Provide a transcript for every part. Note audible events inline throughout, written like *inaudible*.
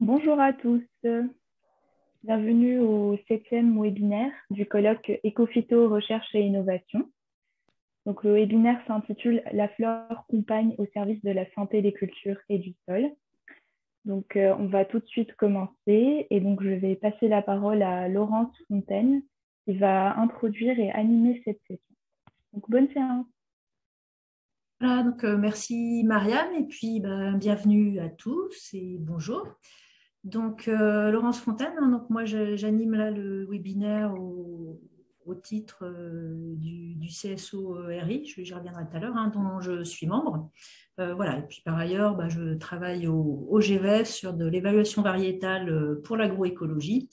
Bonjour à tous. Bienvenue au septième webinaire du colloque Ecophyto Recherche et Innovation. Donc, le webinaire s'intitule La flore compagne au service de la santé des cultures et du sol. Donc, euh, on va tout de suite commencer et donc je vais passer la parole à Laurence Fontaine qui va introduire et animer cette session. Donc, bonne séance. Voilà, donc euh, merci Marianne et puis ben, bienvenue à tous et bonjour. Donc, euh, Laurence Fontaine, hein, donc moi j'anime là le webinaire au, titre euh, du, CSO-RI, j'y reviendrai tout à l'heure, hein, dont je suis membre. Euh, voilà, et puis par ailleurs, bah, je travaille au, au GVS sur de l'évaluation variétale pour l'agroécologie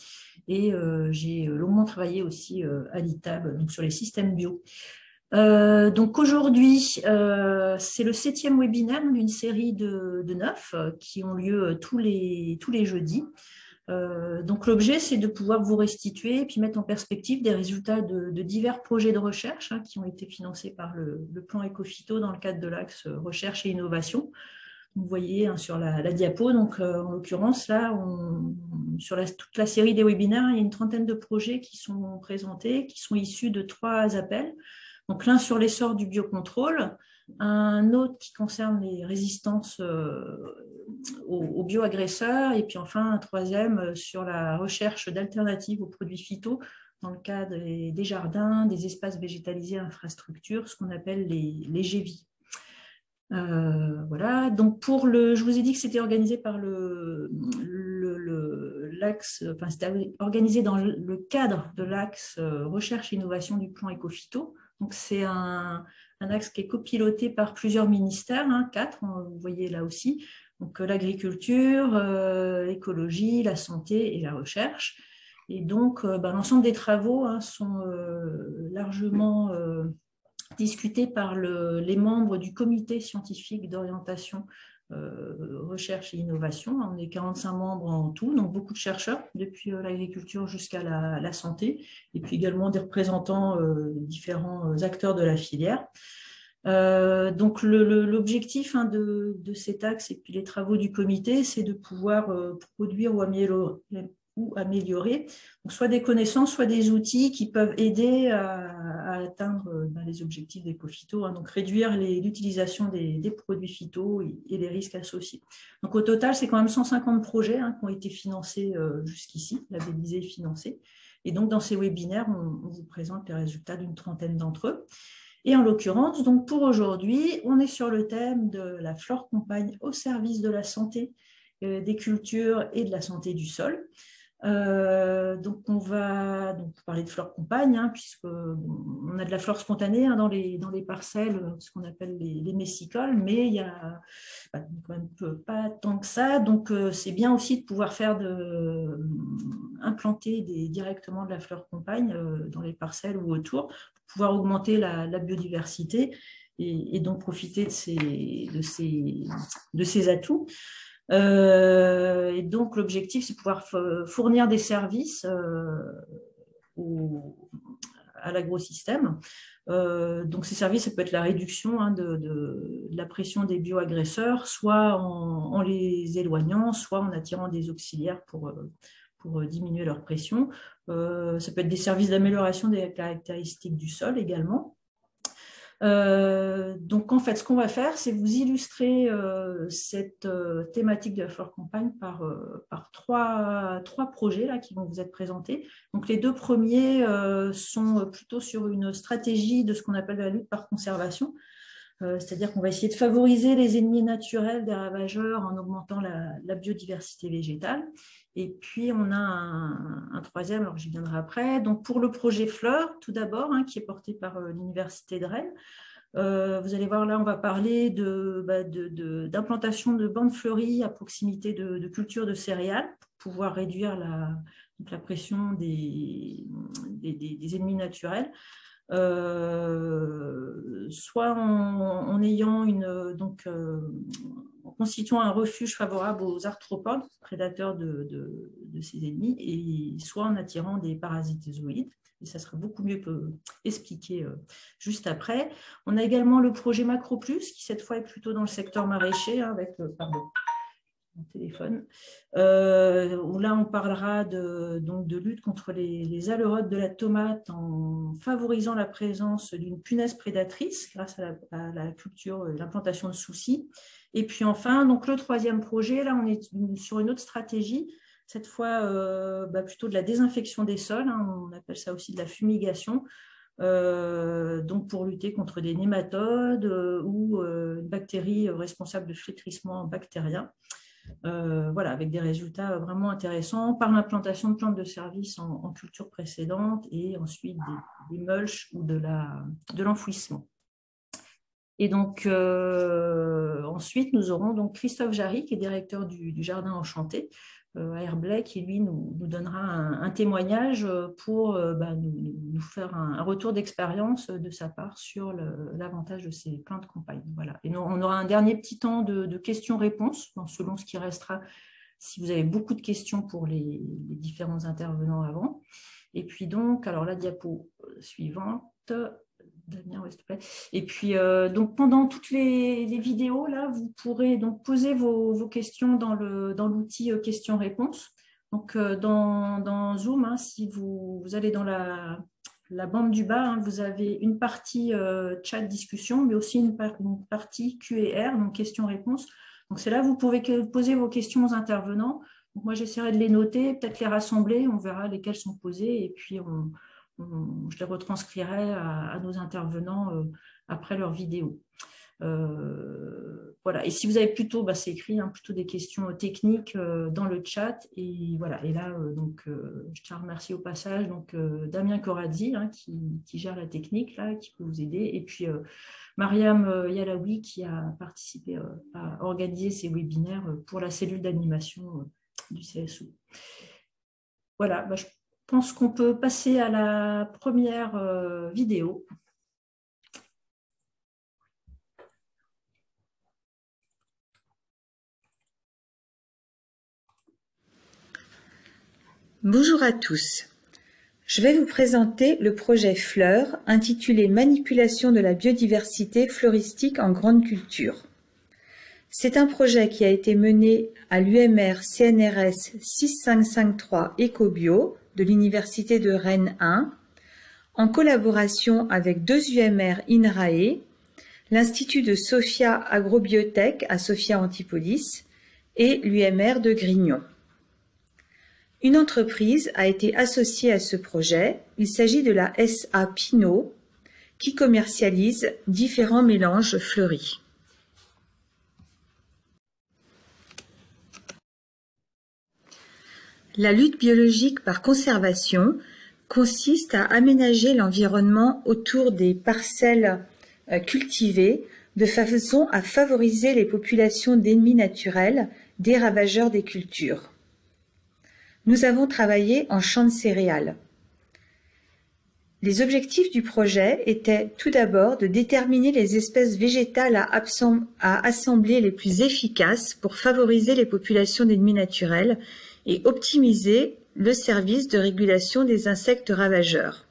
et j'ai longuement travaillé aussi à l'ITAB, donc sur les systèmes bio. Euh, donc aujourd'hui, euh, c'est le septième webinaire d'une série de, neuf euh, qui ont lieu tous les, tous les jeudis. donc l'objet, c'est de pouvoir vous restituer et puis mettre en perspective des résultats de, divers projets de recherche hein, qui ont été financés par le, plan Ecofito dans le cadre de l'axe recherche et innovation. Vous voyez hein, sur la, diapo, donc en l'occurrence là, sur toute la série des webinaires, il y a une trentaine de projets qui sont présentés, qui sont issus de trois appels. Donc l'un sur l'essor du biocontrôle, un autre qui concerne les résistances euh, aux, bioagresseurs, et puis enfin un troisième euh, sur la recherche d'alternatives aux produits phyto dans le cadre des, jardins, des espaces végétalisés infrastructures, ce qu'on appelle les, les GVI. Euh, voilà, donc pour le, je vous ai dit que c'était organisé par le, l'axe, enfin c'était organisé dans le cadre de l'axe recherche et innovation du plan Ecofito. Donc c'est un, axe qui est copiloté par plusieurs ministères, hein, quatre, vous voyez là aussi. Donc euh, l'agriculture, euh, l'écologie, la santé et la recherche. Et donc euh, ben, l'ensemble des travaux hein, sont largement discutés par les membres du comité scientifique d'orientation recherche et innovation. On est 45 membres en tout, donc beaucoup de chercheurs, depuis euh, l'agriculture jusqu'à la, santé, et puis également des représentants euh, différents acteurs de la filière. donc l'objectif hein, de, cet axe et puis les travaux du comité, c'est de pouvoir produire ou améliorer, ou améliorer soit des connaissances, soit des outils qui peuvent aider à, atteindre ben, les objectifs des hein, donc réduire l'utilisation des, produits phyto et, les risques associés. Donc au total, c'est quand même 150 projets hein, qui ont été financés euh, jusqu'ici, labellisés et financés. Et donc dans ces webinaires, on, vous présente les résultats d'une trentaine d'entre eux. Et en l'occurrence, donc pour aujourd'hui, on est sur le thème de la flore compagne au service de la santé euh, des cultures et de la santé du sol. Euh, donc, on va donc, parler de flore compagne, hein, puisqu'on a de la flore spontanée hein, dans, les, dans les parcelles, ce qu'on appelle les, les, messicoles, mais il y a bah, quand même pas tant que ça. Donc, euh, c'est bien aussi de pouvoir faire de, euh, implanter directement de la flore compagne dans les parcelles ou autour, pour pouvoir augmenter la, biodiversité et, et, donc profiter de ces, de ces, de ces atouts. Euh, et donc, l'objectif, c'est pouvoir fournir des services euh, à l'agrosystème. Euh, donc, ces services, ça peut être la réduction hein, de, la pression des bioagresseurs, soit en, les éloignant, soit en attirant des auxiliaires pour, pour diminuer leur pression. ça peut être des services d'amélioration des caractéristiques du sol également. Euh, donc, en fait, ce qu'on va faire, c'est vous illustrer euh, cette euh, thématique de la flore campagne par, trois, projets là, qui vont vous être présentés. Donc, les deux premiers sont plutôt sur une stratégie de ce qu'on appelle la lutte par conservation. C'est-à-dire qu'on va essayer de favoriser les ennemis naturels des ravageurs en augmentant la biodiversité végétale. Et puis, on a un, troisième, alors j'y viendrai après. Donc, pour le projet Fleur, tout d'abord, hein, qui est porté par euh, l'Université de Rennes, euh, vous allez voir là, on va parler bah, d'implantation de, de, bandes fleuries à proximité de, cultures de céréales pour pouvoir réduire la, pression des, ennemis naturels. Euh, soit en, ayant une, donc, en constituant un refuge favorable aux arthropodes, prédateurs de, de, ces ennemis, et soit en attirant des parasitozoïdes. Et ça sera beaucoup mieux expliqué euh, juste après. On a également le projet Macro Plus, qui cette fois est plutôt dans le secteur maraîcher, hein, avec, pardon, mon. Euh, là, on parlera de, donc de lutte contre les, les de la tomate en favorisant la présence d'une punaise prédatrice grâce à la, culture, l'implantation de soucis. Et puis enfin, donc le troisième projet, là, on est sur une autre stratégie, cette fois euh, bah, plutôt de la désinfection des sols, hein, on appelle ça aussi de la fumigation. Euh, donc pour lutter contre des nématodes ou une bactérie responsable de flétrissement bactérien. Euh, voilà, avec des résultats vraiment intéressants par l'implantation de plantes de service en, culture précédente et ensuite des, mulches ou de l'enfouissement. De et donc, euh, ensuite, nous aurons donc Christophe Jarry, qui est directeur du Jardin Enchanté, euh, Airblay qui lui nous, donnera un, témoignage pour euh, bah, nous, faire un, retour d'expérience de sa part sur l'avantage de ces plantes de campagne. Voilà. Et on aura un dernier petit temps de, questions-réponses, selon ce qui restera, si vous avez beaucoup de questions pour les, les différents intervenants avant. Et puis donc, alors la diapo suivante, Et puis, euh, donc, pendant toutes les, vidéos, là, vous pourrez donc poser vos, questions dans l'outil dans euh, questions-réponses. Donc, euh, dans, Zoom, hein, si vous, allez dans la, bande du bas, hein, vous avez une partie chat discussion, mais aussi une, partie Q&R, donc questions-réponses. Donc, c'est là où vous pouvez poser vos questions aux intervenants. moi, j'essaierai de les noter, peut-être les rassembler, on verra lesquelles sont posées, et puis on, je les retranscrirai à, nos intervenants euh, après leur vidéo. Euh, voilà. Et si vous avez plutôt, bah, c'est écrit, hein, plutôt des questions techniques euh, dans le chat. Et voilà. Et là, donc, je tiens à remercier au passage donc Damien Corazzi hein, qui, gère la technique là, qui peut vous aider. Et puis Mariam Yalawi qui a participé à organiser ces webinaires pour la cellule d'animation du CSU. Voilà. Bah, pense qu'on peut passer à la première euh, vidéo. Bonjour à tous. Je vais vous présenter le projet FLEUR intitulé Manipulation de la biodiversité floristique en grande culture. C'est un projet qui a été mené à l'UMR CNRS 6553 EcoBio de l'Université de Rennes 1, en collaboration avec deux UMR INRAE, l'Institut de Sophia Agrobiotech à Sophia Antipolis et l'UMR de Grignon. Une entreprise a été associée à ce projet. Il s'agit de la SA Pinot, qui commercialise différents mélanges fleuris. La lutte biologique par conservation consiste à aménager l'environnement autour des parcelles euh, cultivées de façon à favoriser les populations d'ennemis naturels des ravageurs des cultures. Nous avons travaillé en champ de céréales. Les objectifs du projet étaient tout d'abord de déterminer les espèces végétales à, à, assembler les plus efficaces pour favoriser les populations d'ennemis naturels et optimiser le service de régulation des insectes ravageurs.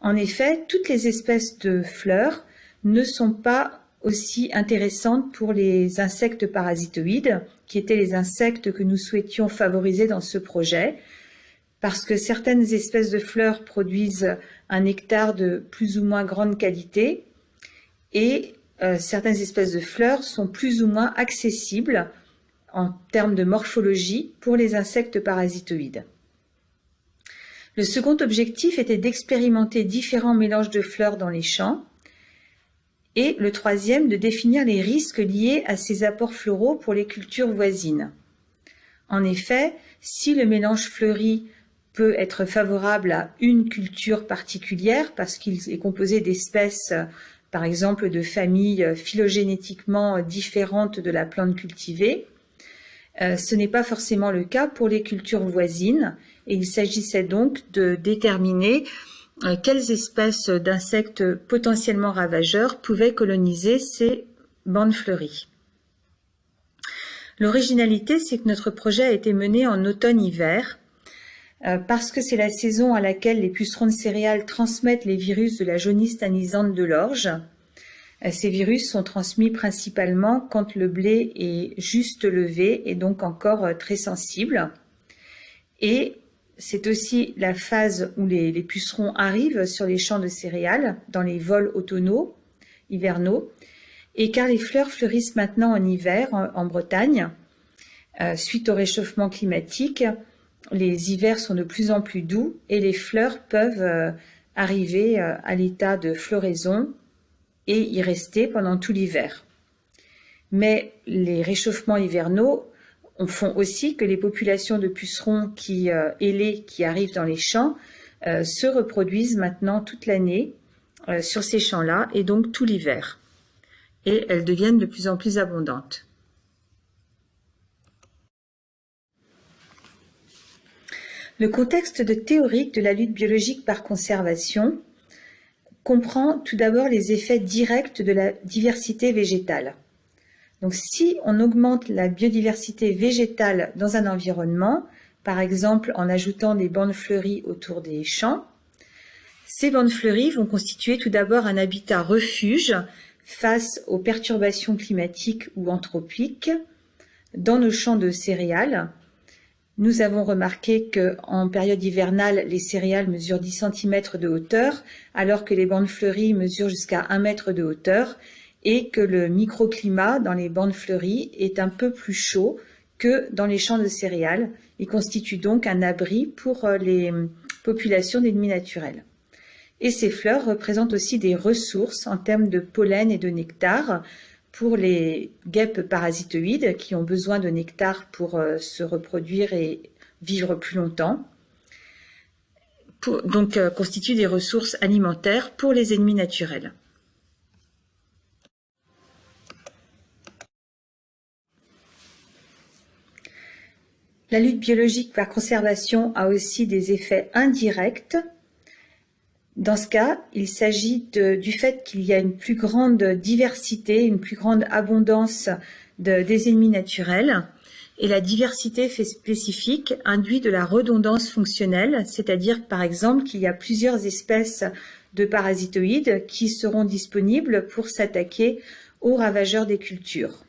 En effet, toutes les espèces de fleurs ne sont pas aussi intéressantes pour les insectes parasitoïdes, qui étaient les insectes que nous souhaitions favoriser dans ce projet, parce que certaines espèces de fleurs produisent un nectar de plus ou moins grande qualité et euh, certaines espèces de fleurs sont plus ou moins accessibles en termes de morphologie pour les insectes parasitoïdes. Le second objectif était d'expérimenter différents mélanges de fleurs dans les champs et le troisième de définir les risques liés à ces apports floraux pour les cultures voisines. En effet, si le mélange fleuri peut être favorable à une culture particulière parce qu'il est composé d'espèces, par exemple de familles phylogénétiquement différentes de la plante cultivée, euh, ce n'est pas forcément le cas pour les cultures voisines et il s'agissait donc de déterminer euh, quelles espèces d'insectes potentiellement ravageurs pouvaient coloniser ces bandes fleuries. L'originalité, c'est que notre projet a été mené en automne-hiver euh, parce que c'est la saison à laquelle les pucerons de céréales transmettent les virus de la jaunisse tanisante de l'orge. Ces virus sont transmis principalement quand le blé est juste levé et donc encore très sensible. Et c'est aussi la phase où les, pucerons arrivent sur les champs de céréales, dans les vols automnaux, hivernaux, et car les fleurs fleurissent maintenant en hiver en, Bretagne, euh, suite au réchauffement climatique, les hivers sont de plus en plus doux et les fleurs peuvent euh, arriver euh, à l'état de floraison et y rester pendant tout l'hiver. Mais les réchauffements hivernaux font aussi que les populations de pucerons qui, ailés qui arrivent dans les champs se reproduisent maintenant toute l'année sur ces champs-là et donc tout l'hiver et elles deviennent de plus en plus abondantes. Le contexte de théorique de la lutte biologique par conservation comprend tout d'abord les effets directs de la diversité végétale. Donc si on augmente la biodiversité végétale dans un environnement, par exemple en ajoutant des bandes fleuries autour des champs, ces bandes fleuries vont constituer tout d'abord un habitat refuge face aux perturbations climatiques ou anthropiques dans nos champs de céréales. Nous avons remarqué qu'en période hivernale, les céréales mesurent 10 cm de hauteur, alors que les bandes fleuries mesurent jusqu'à 1 mètre de hauteur, et que le microclimat dans les bandes fleuries est un peu plus chaud que dans les champs de céréales. Il constitue donc un abri pour euh, les populations d'ennemis naturels. Et ces fleurs représentent aussi des ressources en termes de pollen et de nectar pour les guêpes parasitoïdes qui ont besoin de nectar pour euh, se reproduire et vivre plus longtemps. donc euh, constituent des ressources alimentaires pour les ennemis naturels. La lutte biologique par conservation a aussi des effets indirects dans ce cas, il s'agit du fait qu'il y a une plus grande diversité, une plus grande abondance de, des ennemis naturels. Et la diversité spécifique induit de la redondance fonctionnelle, c'est-à-dire par exemple qu'il y a plusieurs espèces de parasitoïdes qui seront disponibles pour s'attaquer aux ravageurs des cultures.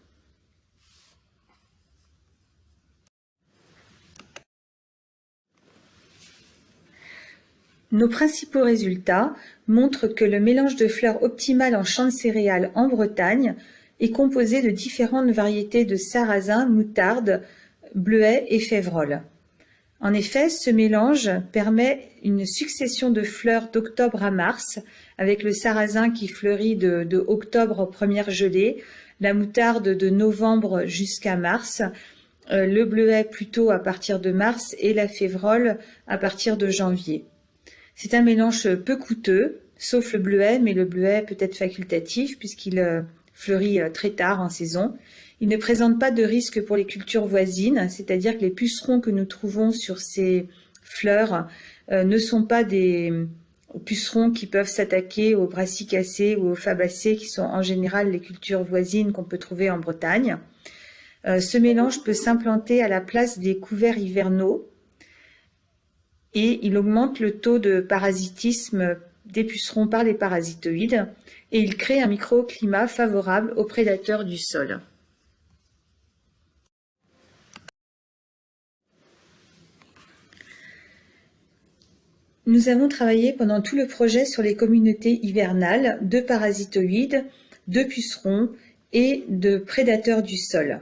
Nos principaux résultats montrent que le mélange de fleurs optimal en champ de céréales en Bretagne est composé de différentes variétés de sarrasin, moutarde, bleuet et févrole. En effet, ce mélange permet une succession de fleurs d'octobre à mars, avec le sarrasin qui fleurit de, octobre aux premières gelées, la moutarde de novembre jusqu'à mars, euh, le bleuet plutôt à partir de mars et la févrole à partir de janvier. C'est un mélange peu coûteux, sauf le bleuet, mais le bleuet peut être facultatif puisqu'il euh, fleurit euh, très tard en saison. Il ne présente pas de risque pour les cultures voisines, c'est-à-dire que les pucerons que nous trouvons sur ces fleurs euh, ne sont pas des pucerons qui peuvent s'attaquer aux brassicacées ou aux fabacées, qui sont en général les cultures voisines qu'on peut trouver en Bretagne. ce mélange peut s'implanter à la place des couverts hivernaux et il augmente le taux de parasitisme des pucerons par les parasitoïdes et il crée un microclimat favorable aux prédateurs du sol. Nous avons travaillé pendant tout le projet sur les communautés hivernales de parasitoïdes, de pucerons et de prédateurs du sol.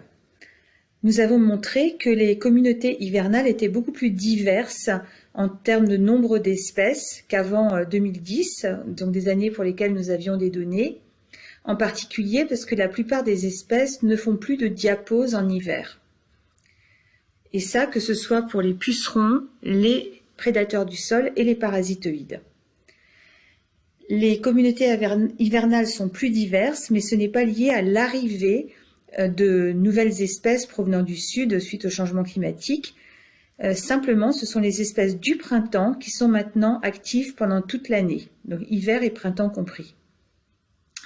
Nous avons montré que les communautés hivernales étaient beaucoup plus diverses en termes de nombre d'espèces qu'avant 2010, euh, donc des années pour lesquelles nous avions des données, en particulier parce que la plupart des espèces ne font plus de diapose en hiver. Et ça, que ce soit pour les pucerons, les prédateurs du sol et les parasitoïdes. Les communautés hivernales sont plus diverses, mais ce n'est pas lié à l'arrivée euh, de nouvelles espèces provenant du sud suite au changement climatique, euh, simplement, ce sont les espèces du printemps qui sont maintenant actives pendant toute l'année, donc hiver et printemps compris.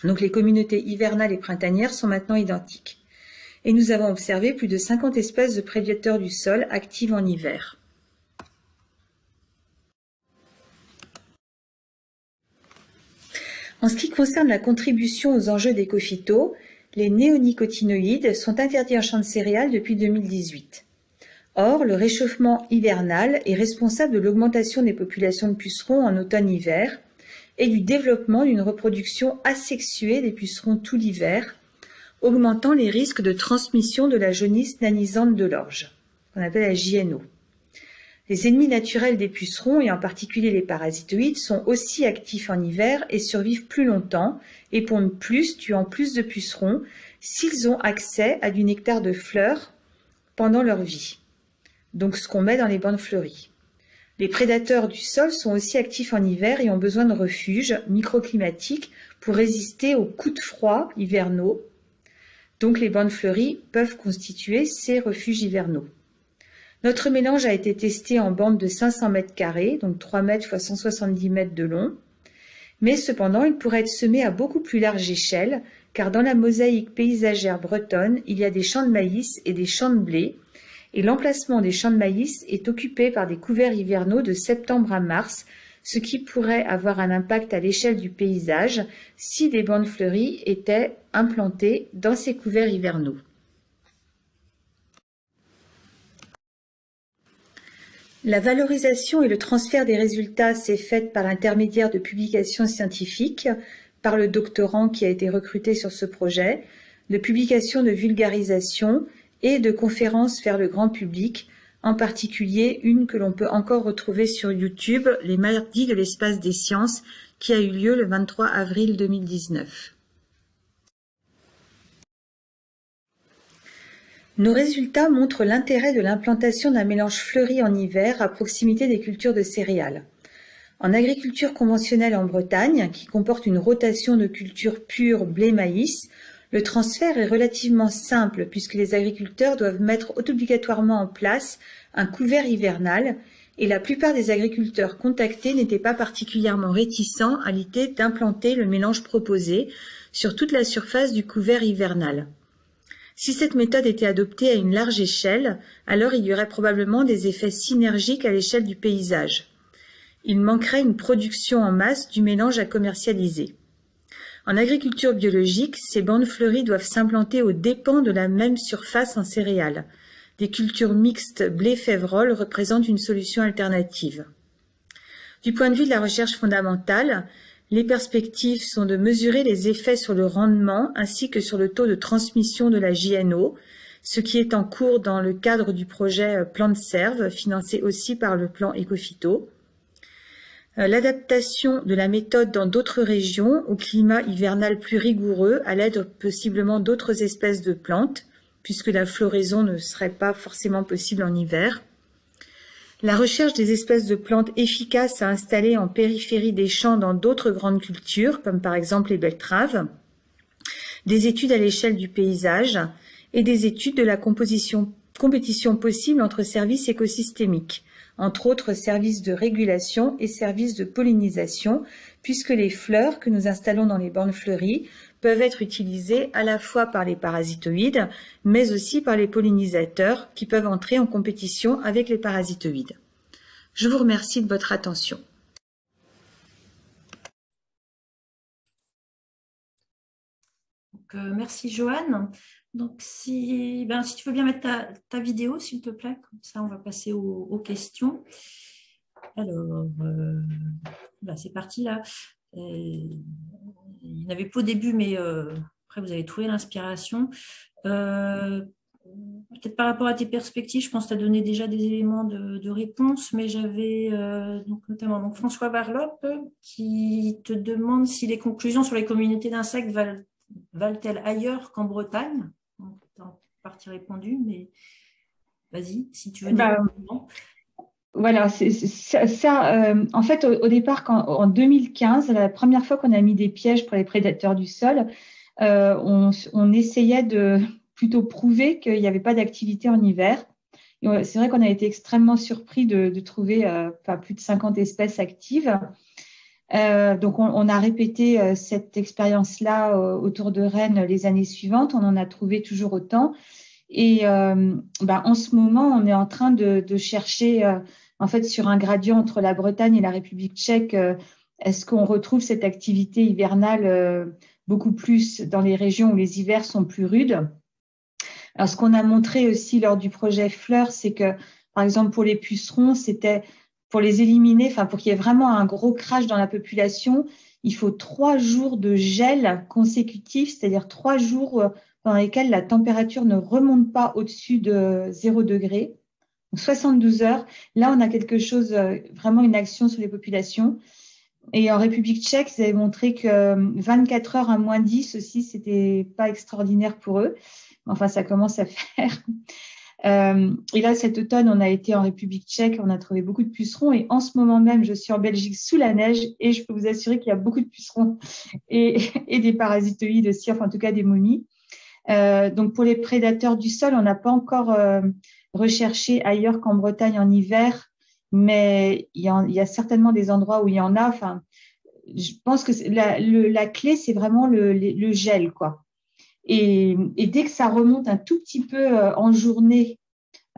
Donc les communautés hivernales et printanières sont maintenant identiques. Et nous avons observé plus de 50 espèces de prédateurs du sol actives en hiver. En ce qui concerne la contribution aux enjeux des cophytos, les néonicotinoïdes sont interdits en champ de céréales depuis 2018. Or, le réchauffement hivernal est responsable de l'augmentation des populations de pucerons en automne-hiver et du développement d'une reproduction asexuée des pucerons tout l'hiver, augmentant les risques de transmission de la jaunisse nanisante de l'orge, qu'on appelle la JNO. Les ennemis naturels des pucerons, et en particulier les parasitoïdes, sont aussi actifs en hiver et survivent plus longtemps pondent plus, tuant plus de pucerons, s'ils ont accès à du nectar de fleurs pendant leur vie. Donc ce qu'on met dans les bandes fleuries. Les prédateurs du sol sont aussi actifs en hiver et ont besoin de refuges microclimatiques pour résister aux coups de froid hivernaux. Donc les bandes fleuries peuvent constituer ces refuges hivernaux. Notre mélange a été testé en bande de 500 mètres carrés, donc 3 mètres x 170 mètres de long. Mais cependant, il pourrait être semé à beaucoup plus large échelle, car dans la mosaïque paysagère bretonne, il y a des champs de maïs et des champs de blé, et l'emplacement des champs de maïs est occupé par des couverts hivernaux de septembre à mars, ce qui pourrait avoir un impact à l'échelle du paysage si des bandes fleuries étaient implantées dans ces couverts hivernaux. La valorisation et le transfert des résultats s'est faite par l'intermédiaire de publications scientifiques, par le doctorant qui a été recruté sur ce projet, de publications de vulgarisation de conférences vers le grand public, en particulier une que l'on peut encore retrouver sur YouTube, les mardis de l'espace des sciences, qui a eu lieu le 23 avril 2019. Nos résultats montrent l'intérêt de l'implantation d'un mélange fleuri en hiver à proximité des cultures de céréales. En agriculture conventionnelle en Bretagne, qui comporte une rotation de cultures pures blé-maïs, le transfert est relativement simple puisque les agriculteurs doivent mettre obligatoirement en place un couvert hivernal et la plupart des agriculteurs contactés n'étaient pas particulièrement réticents à l'idée d'implanter le mélange proposé sur toute la surface du couvert hivernal. Si cette méthode était adoptée à une large échelle, alors il y aurait probablement des effets synergiques à l'échelle du paysage. Il manquerait une production en masse du mélange à commercialiser. En agriculture biologique, ces bandes fleuries doivent s'implanter aux dépens de la même surface en céréales. Des cultures mixtes blé-févrole représentent une solution alternative. Du point de vue de la recherche fondamentale, les perspectives sont de mesurer les effets sur le rendement ainsi que sur le taux de transmission de la JNO, ce qui est en cours dans le cadre du projet Plan de Serve, financé aussi par le plan Ecofito. Euh, l'adaptation de la méthode dans d'autres régions au climat hivernal plus rigoureux à l'aide possiblement d'autres espèces de plantes, puisque la floraison ne serait pas forcément possible en hiver. La recherche des espèces de plantes efficaces à installer en périphérie des champs dans d'autres grandes cultures, comme par exemple les betteraves, des études à l'échelle du paysage et des études de la composition, compétition possible entre services écosystémiques, entre autres services de régulation et services de pollinisation, puisque les fleurs que nous installons dans les bandes fleuries peuvent être utilisées à la fois par les parasitoïdes, mais aussi par les pollinisateurs qui peuvent entrer en compétition avec les parasitoïdes. Je vous remercie de votre attention. Euh, merci Joanne. Donc si, ben, si tu veux bien mettre ta, vidéo, s'il te plaît, comme ça on va passer aux, questions. Alors, euh, ben, c'est parti là il n'y avait pas au début, mais euh, après, vous avez trouvé l'inspiration. Euh, peut-être par rapport à tes perspectives, je pense que tu as donné déjà des éléments de, réponse, mais j'avais euh, notamment donc François Varlop qui te demande si les conclusions sur les communautés d'insectes valent-elles ailleurs qu'en Bretagne? Partie répondu, mais vas-y, si tu veux bah, voilà, c'est ça. Euh, en fait, au, départ, en 2015, la première fois qu'on a mis des pièges pour les prédateurs du sol, euh, on, essayait de plutôt prouver qu'il n'y avait pas d'activité en hiver. C'est vrai qu'on a été extrêmement surpris de, trouver euh, plus de 50 espèces actives. Donc, on, a répété cette expérience-là autour de Rennes les années suivantes. On en a trouvé toujours autant. Et bah, en ce moment, on est en train de, de chercher en fait, sur un gradient entre la Bretagne et la République tchèque, euh, est-ce qu'on retrouve cette activité hivernale beaucoup plus dans les régions où les hivers sont plus rudes? Alors, ce qu'on a montré aussi lors du projet Fleur, c'est que, par exemple, pour les pucerons, c'était pour les éliminer, enfin, pour qu'il y ait vraiment un gros crash dans la population, il faut trois jours de gel consécutif, c'est-à-dire trois jours euh, pendant lesquels la température ne remonte pas au-dessus de 0 degré. 72 heures. Là, on a quelque chose, euh, vraiment une action sur les populations. Et en République tchèque, ils avaient montré que 24 euh, heures à moins 10 aussi, c'était pas extraordinaire pour eux. Enfin, ça commence à faire. Euh, et là, cet automne, on a été en République tchèque, on a trouvé beaucoup de pucerons. Et en ce moment même, je suis en Belgique sous la neige et je peux vous assurer qu'il y a beaucoup de pucerons *laughs* et, des parasitoïdes aussi, enfin en tout cas des momies. Euh, donc pour les prédateurs du sol, on n'a pas encore euh, recherché ailleurs qu'en Bretagne en hiver, mais il y, a, certainement des endroits où il y en a. Enfin, je pense que la clé, c'est vraiment le, le, gel, quoi. Et, dès que ça remonte un tout petit peu euh, en journée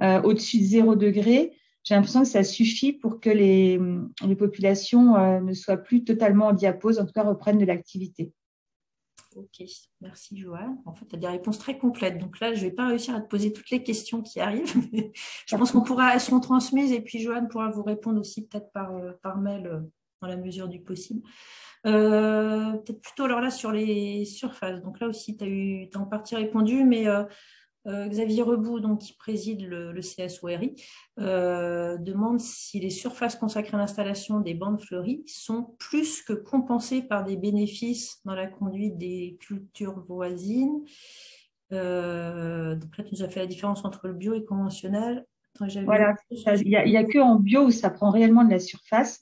euh, au-dessus de 0 degré, j'ai l'impression que ça suffit pour que les, les populations euh, ne soient plus totalement en diapose, en tout cas reprennent de l'activité. Ok, merci Joanne. En fait, tu as des réponses très complètes. Donc là, je ne vais pas réussir à te poser toutes les questions qui arrivent. *laughs* Je pense qu'on pourra, elles seront transmises et puis Joanne pourra vous répondre aussi peut-être par, par mail dans la mesure du possible. Euh, peut-être plutôt alors là sur les surfaces. Donc là aussi, tu as, as, en partie répondu, mais euh, euh, Xavier Rebout, donc, qui préside le, le CSORI, demande si les surfaces consacrées à l'installation des bandes fleuries sont plus que compensées par des bénéfices dans la conduite des cultures voisines. donc là, tu nous as fait la différence entre le bio et conventionnel. voilà, il n'y a, a, que en bio où ça prend réellement de la surface.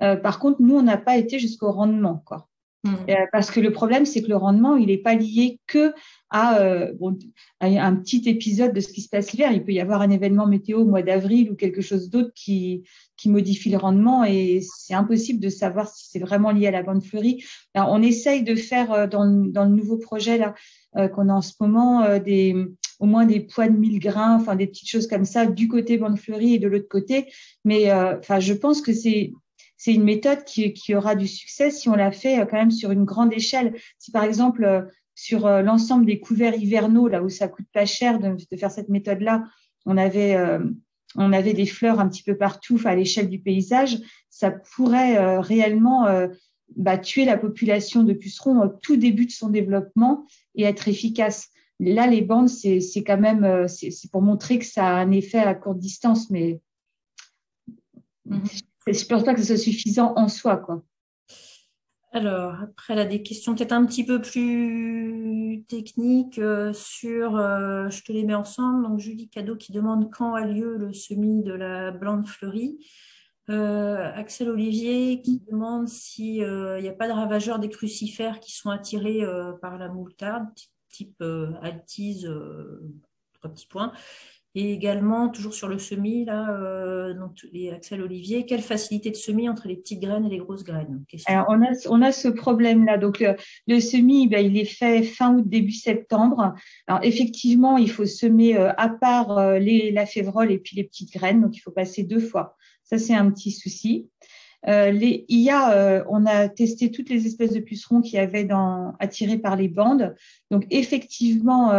Euh, par contre, nous, on n'a pas été jusqu'au rendement, quoi. Mmh. Euh, parce que le problème, c'est que le rendement, il n'est pas lié que à, euh, bon, à, un petit épisode de ce qui se passe l'hiver. Il peut y avoir un événement météo au mois d'avril ou quelque chose d'autre qui, qui modifie le rendement et c'est impossible de savoir si c'est vraiment lié à la bande fleurie. Alors, on essaye de faire dans, dans, le nouveau projet là euh, qu'on a en ce moment des au moins des poids de 1000 grains, enfin des petites choses comme ça du côté bande fleurie et de l'autre côté. Mais enfin, je pense que c'est c'est une méthode qui, aura du succès si on la fait euh, quand même sur une grande échelle. Si par exemple euh, sur euh, l'ensemble des couverts hivernaux, là où ça coûte pas cher de, faire cette méthode-là, on avait on avait des fleurs un petit peu partout, à l'échelle du paysage, ça pourrait réellement bah, tuer la population de pucerons au tout début de son développement et être efficace. Là, les bandes, c'est quand même, c'est pour montrer que ça a un effet à courte distance, mais je ne pense pas que ce soit suffisant en soi. Alors, après, elle a des questions peut-être un petit peu plus techniques euh, sur, euh, je te les mets ensemble. Donc, Julie Cadeau qui demande quand a lieu le semis de la blande fleurie. Euh, Axel Olivier qui demande s'il n'y a pas de ravageurs des crucifères qui sont attirés par la moutarde, type altise, trois petits points. Et également, toujours sur le semis, là, euh, donc, les Axel Olivier, quelle facilité de semis entre les petites graines et les grosses graines? Alors, on a, on a ce problème-là. Donc, euh, le semis, ben, il est fait fin août, début septembre. Alors, effectivement, il faut semer euh, à part euh, les, la févrole et puis les petites graines. Donc, il faut passer deux fois. Ça, c'est un petit souci. Euh, les, il y a, on a testé toutes les espèces de pucerons qui avaient dans, attirés par les bandes. Donc, effectivement,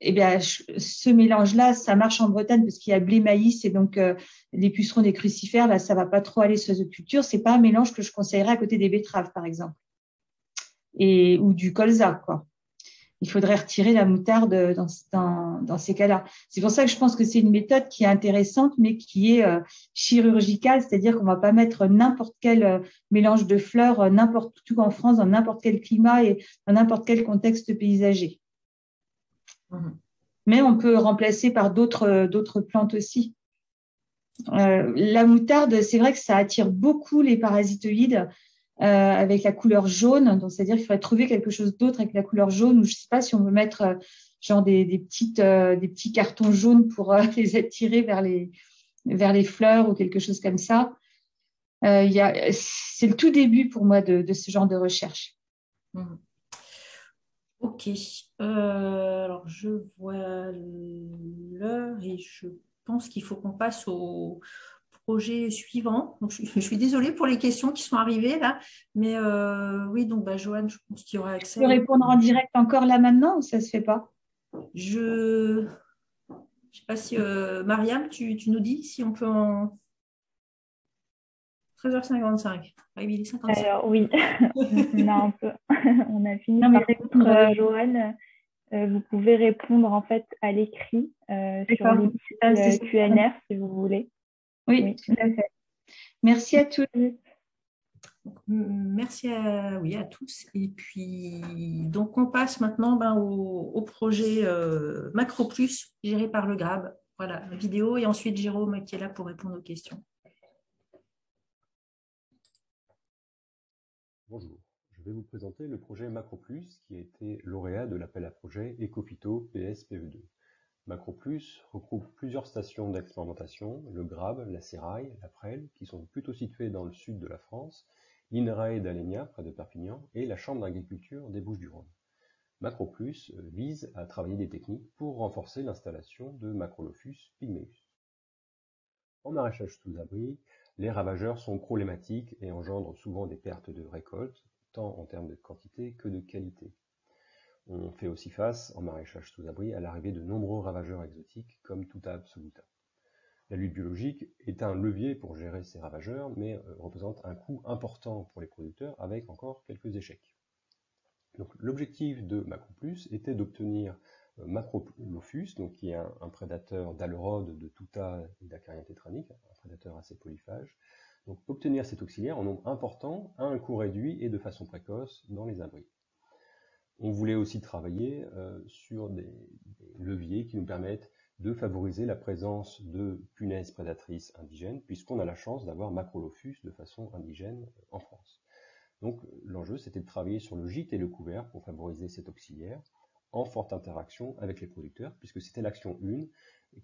eh bien, ce mélange-là, ça marche en Bretagne parce qu'il y a blé maïs et donc euh, les pucerons des crucifères, là, ça va pas trop aller sur les autres cultures. C'est pas un mélange que je conseillerais à côté des betteraves, par exemple, ou du colza, quoi. Il faudrait retirer la moutarde dans, dans, dans ces cas-là. C'est pour ça que je pense que c'est une méthode qui est intéressante, mais qui est euh, chirurgicale, c'est-à-dire qu'on va pas mettre n'importe quel euh, mélange de fleurs n'importe où en France, dans n'importe quel climat et dans n'importe quel contexte paysager. Mhm. Mais on peut remplacer par d'autres d'autres plantes aussi. Euh, la moutarde, c'est vrai que ça attire beaucoup les parasitoïdes euh, avec la couleur jaune. Donc, c'est-à-dire qu'il faudrait trouver quelque chose d'autre avec la couleur jaune. Ou je ne sais pas si on veut mettre euh, genre des, des petites euh, des petits cartons jaunes pour euh, *laughs* les attirer vers les vers les fleurs ou quelque chose comme ça. C'est le tout début pour moi de, de ce genre de recherche. Mhm. Ok. Euh, alors, je vois l'heure et je pense qu'il faut qu'on passe au. projet suivant. Donc, je, suis désolée pour les questions qui sont arrivées là, mais euh, oui, donc bah, Joanne, je pense qu'il y aura accès. Tu peux répondre en direct encore là maintenant ou ça ne se fait pas? Je ne sais pas si euh, Mariam, tu, nous dis si on peut en. 13h55. Alors oui, *laughs* on, *laughs* on a fini. Non, mais par contre, euh, Joanne, euh, vous pouvez répondre en fait à l'écrit euh, sur le QNR si vous voulez. Oui, tout à fait. Merci à tous. Merci à, oui, à tous. Et puis, donc, on passe maintenant ben, au, projet euh, Macro Plus géré par le GRAB. Voilà, la vidéo. Et ensuite, Jérôme qui est là pour répondre aux questions. Bonjour vais vous présenter le projet MacroPlus qui a été lauréat de l'appel à projet Ecophyto PSPE2. MacroPlus regroupe plusieurs stations d'expérimentation, le GRAB, la Sérail, la Prel, qui sont plutôt situées dans le sud de la France, l'INRAE d'Alenia, près de Perpignan, et la Chambre d'agriculture des Bouches-du-Rhône. MacroPlus euh, vise à travailler des techniques pour renforcer l'installation de Macrolophus pygmeus. En maraîchage sous abri, les ravageurs sont problématiques et engendrent souvent des pertes de récoltes, tant en termes de quantité que de qualité. On fait aussi face, en maraîchage sous abri, à l'arrivée de nombreux ravageurs exotiques comme Tuta absoluta. La lutte biologique est un levier pour gérer ces ravageurs, mais euh, représente un coût important pour les producteurs avec encore quelques échecs. L'objectif de MacroPlus était d'obtenir Macrolophus, donc qui est un, prédateur d'aleurodes, de tuta et d'acariens tétraniques, un prédateur assez polyphage, donc obtenir cet auxiliaire en nombre important, à un coût réduit et de façon précoce dans les abris. On voulait aussi travailler euh, sur des, leviers qui nous permettent de favoriser la présence de punaises prédatrices indigènes, puisqu'on a la chance d'avoir Macrolophus de façon indigène euh, en France. Donc l'enjeu, c'était de travailler sur le gîte et le couvert pour favoriser cet auxiliaire, en forte interaction avec les producteurs, puisque c'était l'action 1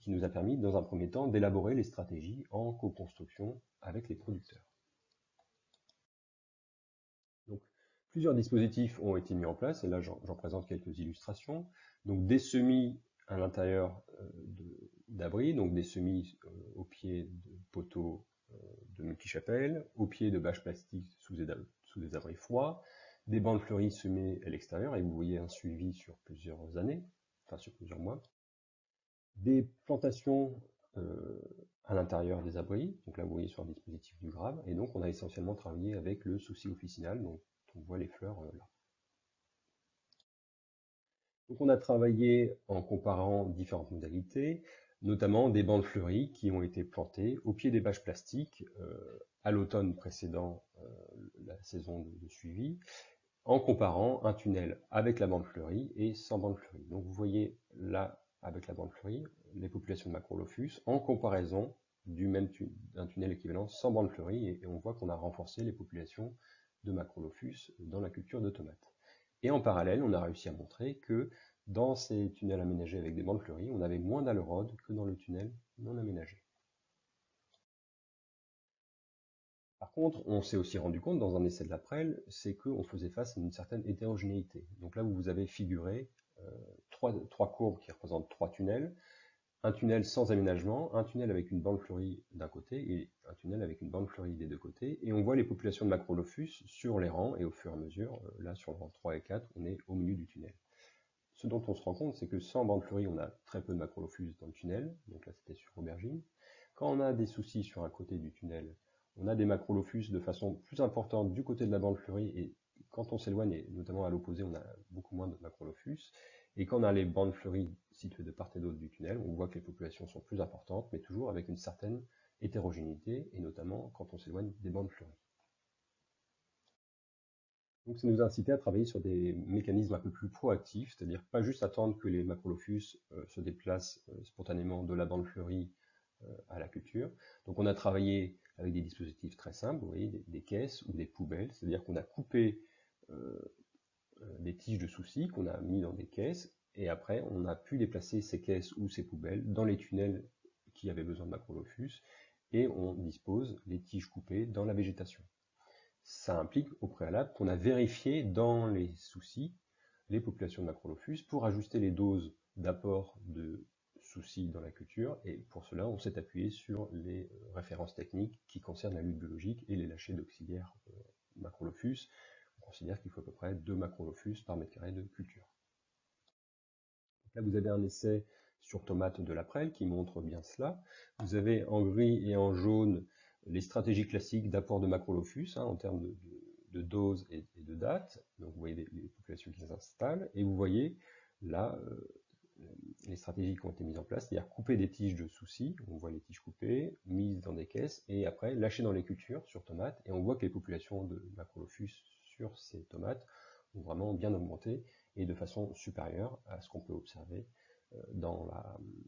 qui nous a permis, dans un premier temps, d'élaborer les stratégies en co-construction avec les producteurs. Donc, plusieurs dispositifs ont été mis en place, et là j'en présente quelques illustrations. Donc des semis à l'intérieur euh, d'abris, donc des semis euh, au pied de poteaux euh, de multichapelles, au pied de bâches plastiques sous des abris froids, des bandes fleuries semées à l'extérieur, et vous voyez un suivi sur plusieurs années, enfin sur plusieurs mois. Des plantations à l'intérieur des abris. Donc là, vous voyez sur un dispositif du grave. Et donc, on a essentiellement travaillé avec le souci officinal. Donc, on voit les fleurs euh, là. Donc, on a travaillé en comparant différentes modalités, notamment des bandes fleuries qui ont été plantées au pied des bâches plastiques euh, à l'automne précédent euh, la saison de, suivi, en comparant un tunnel avec la bande fleurie et sans bande fleurie. Donc, vous voyez là, avec la bande fleurie, les populations de Macrolophus en comparaison du même tunnel équivalent sans bande fleurie et, on voit qu'on a renforcé les populations de Macrolophus dans la culture de tomates. Et en parallèle, on a réussi à montrer que dans ces tunnels aménagés avec des bandes fleuries, on avait moins d'alerodes que dans le tunnel non aménagé. Contre, on s'est aussi rendu compte dans un essai de la prêle, c'est qu'on faisait face à une certaine hétérogénéité. Donc là, vous avez figuré euh, trois, courbes qui représentent trois tunnels un tunnel sans aménagement, un tunnel avec une bande fleurie d'un côté et un tunnel avec une bande fleurie des deux côtés. Et on voit les populations de Macrolophus sur les rangs et au fur et à mesure, euh, là sur le rang 3 et 4, on est au milieu du tunnel. Ce dont on se rend compte, c'est que sans bande fleurie, on a très peu de Macrolophus dans le tunnel. Donc là, c'était sur aubergine. Quand on a des soucis sur un côté du tunnel, on a des Macrolophus de façon plus importante du côté de la bande fleurie et quand on s'éloigne, et notamment à l'opposé, on a beaucoup moins de Macrolophus. Et quand on a les bandes fleuries situées de part et d'autre du tunnel, on voit que les populations sont plus importantes, mais toujours avec une certaine hétérogénéité, et notamment quand on s'éloigne des bandes fleuries. Donc ça nous a incité à travailler sur des mécanismes un peu plus proactifs, c'est-à-dire pas juste attendre que les macrolophus euh, se déplacent euh, spontanément de la bande fleurie euh, à la culture. Donc on a travaillé avec des dispositifs très simples, vous voyez, des, caisses ou des poubelles, c'est-à-dire qu'on a coupé euh, des tiges de soucis qu'on a mis dans des caisses, et après on a pu déplacer ces caisses ou ces poubelles dans les tunnels qui avaient besoin de macrolophus, et on dispose les tiges coupées dans la végétation. Ça implique au préalable qu'on a vérifié dans les soucis les populations de macrolophus pour ajuster les doses d'apport de soucis dans la culture, et pour cela, on s'est appuyé sur les références techniques qui concernent la lutte biologique et les lâchers d'auxiliaires macrolophus. On considère qu'il faut à peu près 2 macrolophus par mètre carré de culture. là, vous avez un essai sur tomates de l'après qui montre bien cela. Vous avez en gris et en jaune les stratégies classiques d'apport de macrolophus hein, en termes de, dose et, de date. Donc vous voyez les, populations qui s'installent et vous voyez là euh, les stratégies qui ont été mises en place, c'est-à-dire couper des tiges de soucis, on voit les tiges coupées, mises dans des caisses et après lâchées dans les cultures sur tomates et on voit que les populations de macrolophus sur ces tomates ont vraiment bien augmenté et de façon supérieure à ce qu'on peut observer euh, dans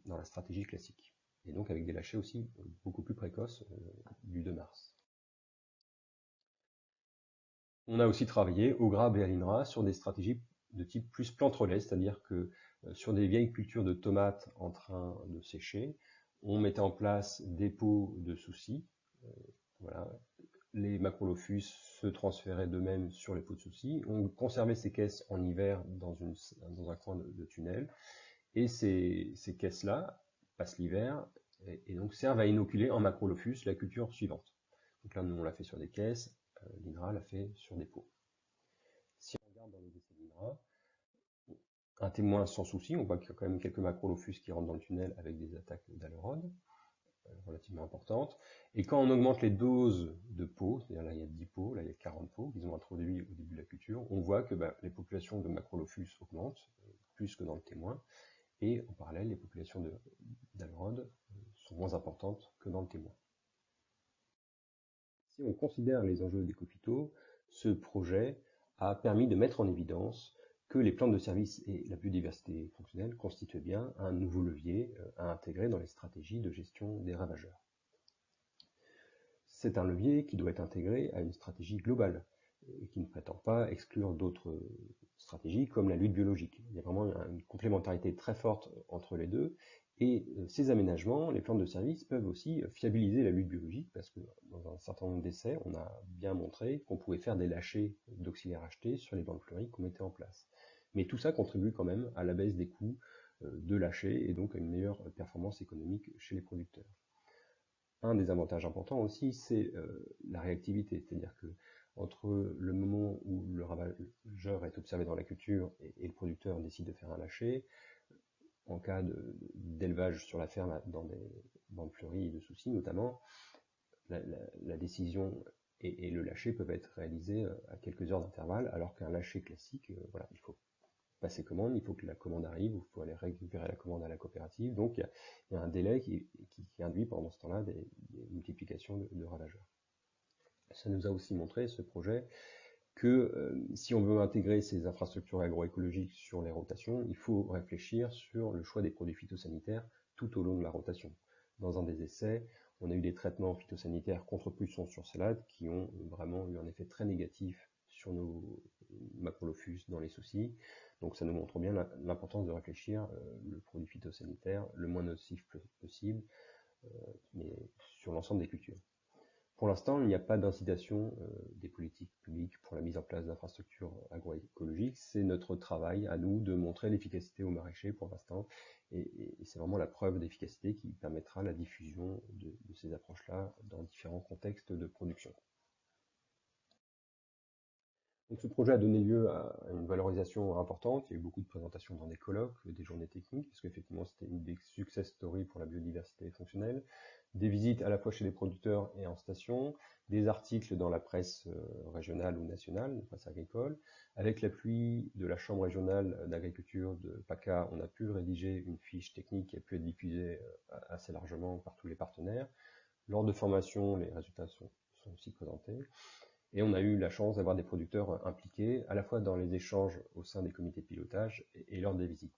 la, stratégie classique et donc avec des lâchers aussi beaucoup plus précoces euh, du 2 mars. On a aussi travaillé au GRAB et à l'INRA sur des stratégies de type plus plante relais, c'est-à-dire que euh, sur des vieilles cultures de tomates en train de sécher, on mettait en place des pots de soucis. Euh. Les macrolophus se transféraient d'eux-mêmes sur les pots de soucis. On conservait ces caisses en hiver dans, un coin de, tunnel. Et ces, caisses-là passent l'hiver et, donc servent à inoculer en macrolophus la culture suivante. Donc là, nous, on l'a fait sur des caisses, euh, l'a fait sur des pots. Si on regarde dans les essais d'INRA, un témoin sans souci, on voit qu'il y a quand même quelques macrolophus qui rentrent dans le tunnel avec des attaques d'alerone euh, relativement importantes. Et quand on augmente les doses de pots, c'est-à-dire là il y a 10 pots, là il y a 40 pots qu'ils ont introduits au début de la culture, on voit que bah, les populations de macrolophus augmentent, euh, plus que dans le témoin, et en parallèle les populations d'Alrod sont moins importantes que dans le témoin. Si on considère les enjeux des copitaux, ce projet a permis de mettre en évidence que les plantes de service et la biodiversité fonctionnelle constituent bien un nouveau levier euh, à intégrer dans les stratégies de gestion des ravageurs. C'est un levier qui doit être intégré à une stratégie globale et qui ne prétend pas exclure d'autres stratégies comme la lutte biologique. Il y a vraiment une complémentarité très forte entre les deux et euh, ces aménagements, les plantes de service, peuvent aussi fiabiliser la lutte biologique parce que dans un certain nombre d'essais, on a bien montré qu'on pouvait faire des lâchers d'auxiliaires achetés sur les bandes fleuries qu'on mettait en place. Mais tout ça contribue quand même à la baisse des coûts euh, de lâcher et donc à une meilleure performance économique chez les producteurs. Un des avantages importants aussi, c'est euh, la réactivité, c'est-à-dire que entre le moment où le ravageur est observé dans la culture et, le producteur décide de faire un lâcher, en cas d'élevage sur la ferme dans des bandes fleuries et de soucis notamment, la, décision et, le lâcher peuvent être réalisés euh, à quelques heures d'intervalle, alors qu'un lâcher classique, euh, voilà, il faut passer commande, il faut que la commande arrive, il faut aller récupérer la commande à la coopérative, donc il y a, un délai qui, induit pendant ce temps-là des, multiplications de ravageurs. Ça nous a aussi montré, ce projet, que euh, si on veut intégrer ces infrastructures agroécologiques sur les rotations, il faut réfléchir sur le choix des produits phytosanitaires tout au long de la rotation. Dans un des essais, on a eu des traitements phytosanitaires contre pulsion sur salade qui ont vraiment eu un effet très négatif sur nos macrolophus dans les soucis. Donc ça nous montre bien l'importance de réfléchir euh, le produit phytosanitaire le moins nocif possible, euh, mais sur l'ensemble des cultures. Pour l'instant, il n'y a pas d'incitation euh, des politiques publiques pour la mise en place d'infrastructures agroécologiques. C'est notre travail à nous de montrer l'efficacité au maraîcher pour l'instant. Et, c'est vraiment la preuve d'efficacité qui permettra la diffusion de ces approches-là dans différents contextes de production. Donc ce projet a donné lieu à une valorisation importante. Il y a eu beaucoup de présentations dans des colloques, des journées techniques, parce qu'effectivement c'était une des success stories pour la biodiversité fonctionnelle. Des visites à la fois chez les producteurs et en station, des articles dans la presse euh, régionale ou nationale, la presse agricole. Avec l'appui de la Chambre régionale d'agriculture de PACA, on a pu rédiger une fiche technique qui a pu être diffusée euh, assez largement par tous les partenaires. Lors de formation, les résultats sont, sont aussi présentés. Et on a eu la chance d'avoir des producteurs euh, impliqués, à la fois dans les échanges au sein des comités de pilotage et, lors des visites.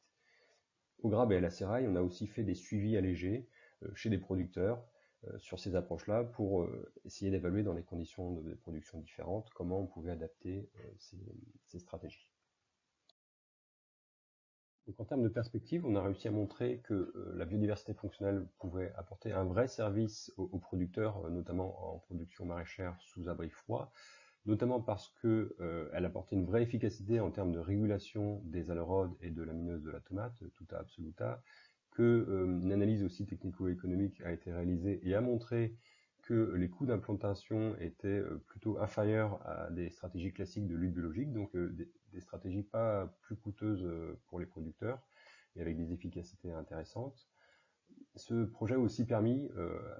Au Grab et à la Serraille, on a aussi fait des suivis allégés euh, chez des producteurs euh, sur ces approches-là pour essayer d'évaluer dans les conditions de production différentes comment on pouvait adapter ces stratégies. Donc en termes de perspective, on a réussi à montrer que euh, la biodiversité fonctionnelle pouvait apporter un vrai service aux, producteurs, euh, notamment en production maraîchère sous abri froid, notamment parce qu'elle euh, apportait une vraie efficacité en termes de régulation des alerodes et de l'amineuse de la tomate, tout à absoluta, qu'une analyse aussi technico-économique a été réalisée et a montré que les coûts d'implantation étaient plutôt inférieurs à des stratégies classiques de lutte biologique, donc des, des, stratégies pas plus coûteuses pour les producteurs et avec des efficacités intéressantes. Ce projet a aussi permis,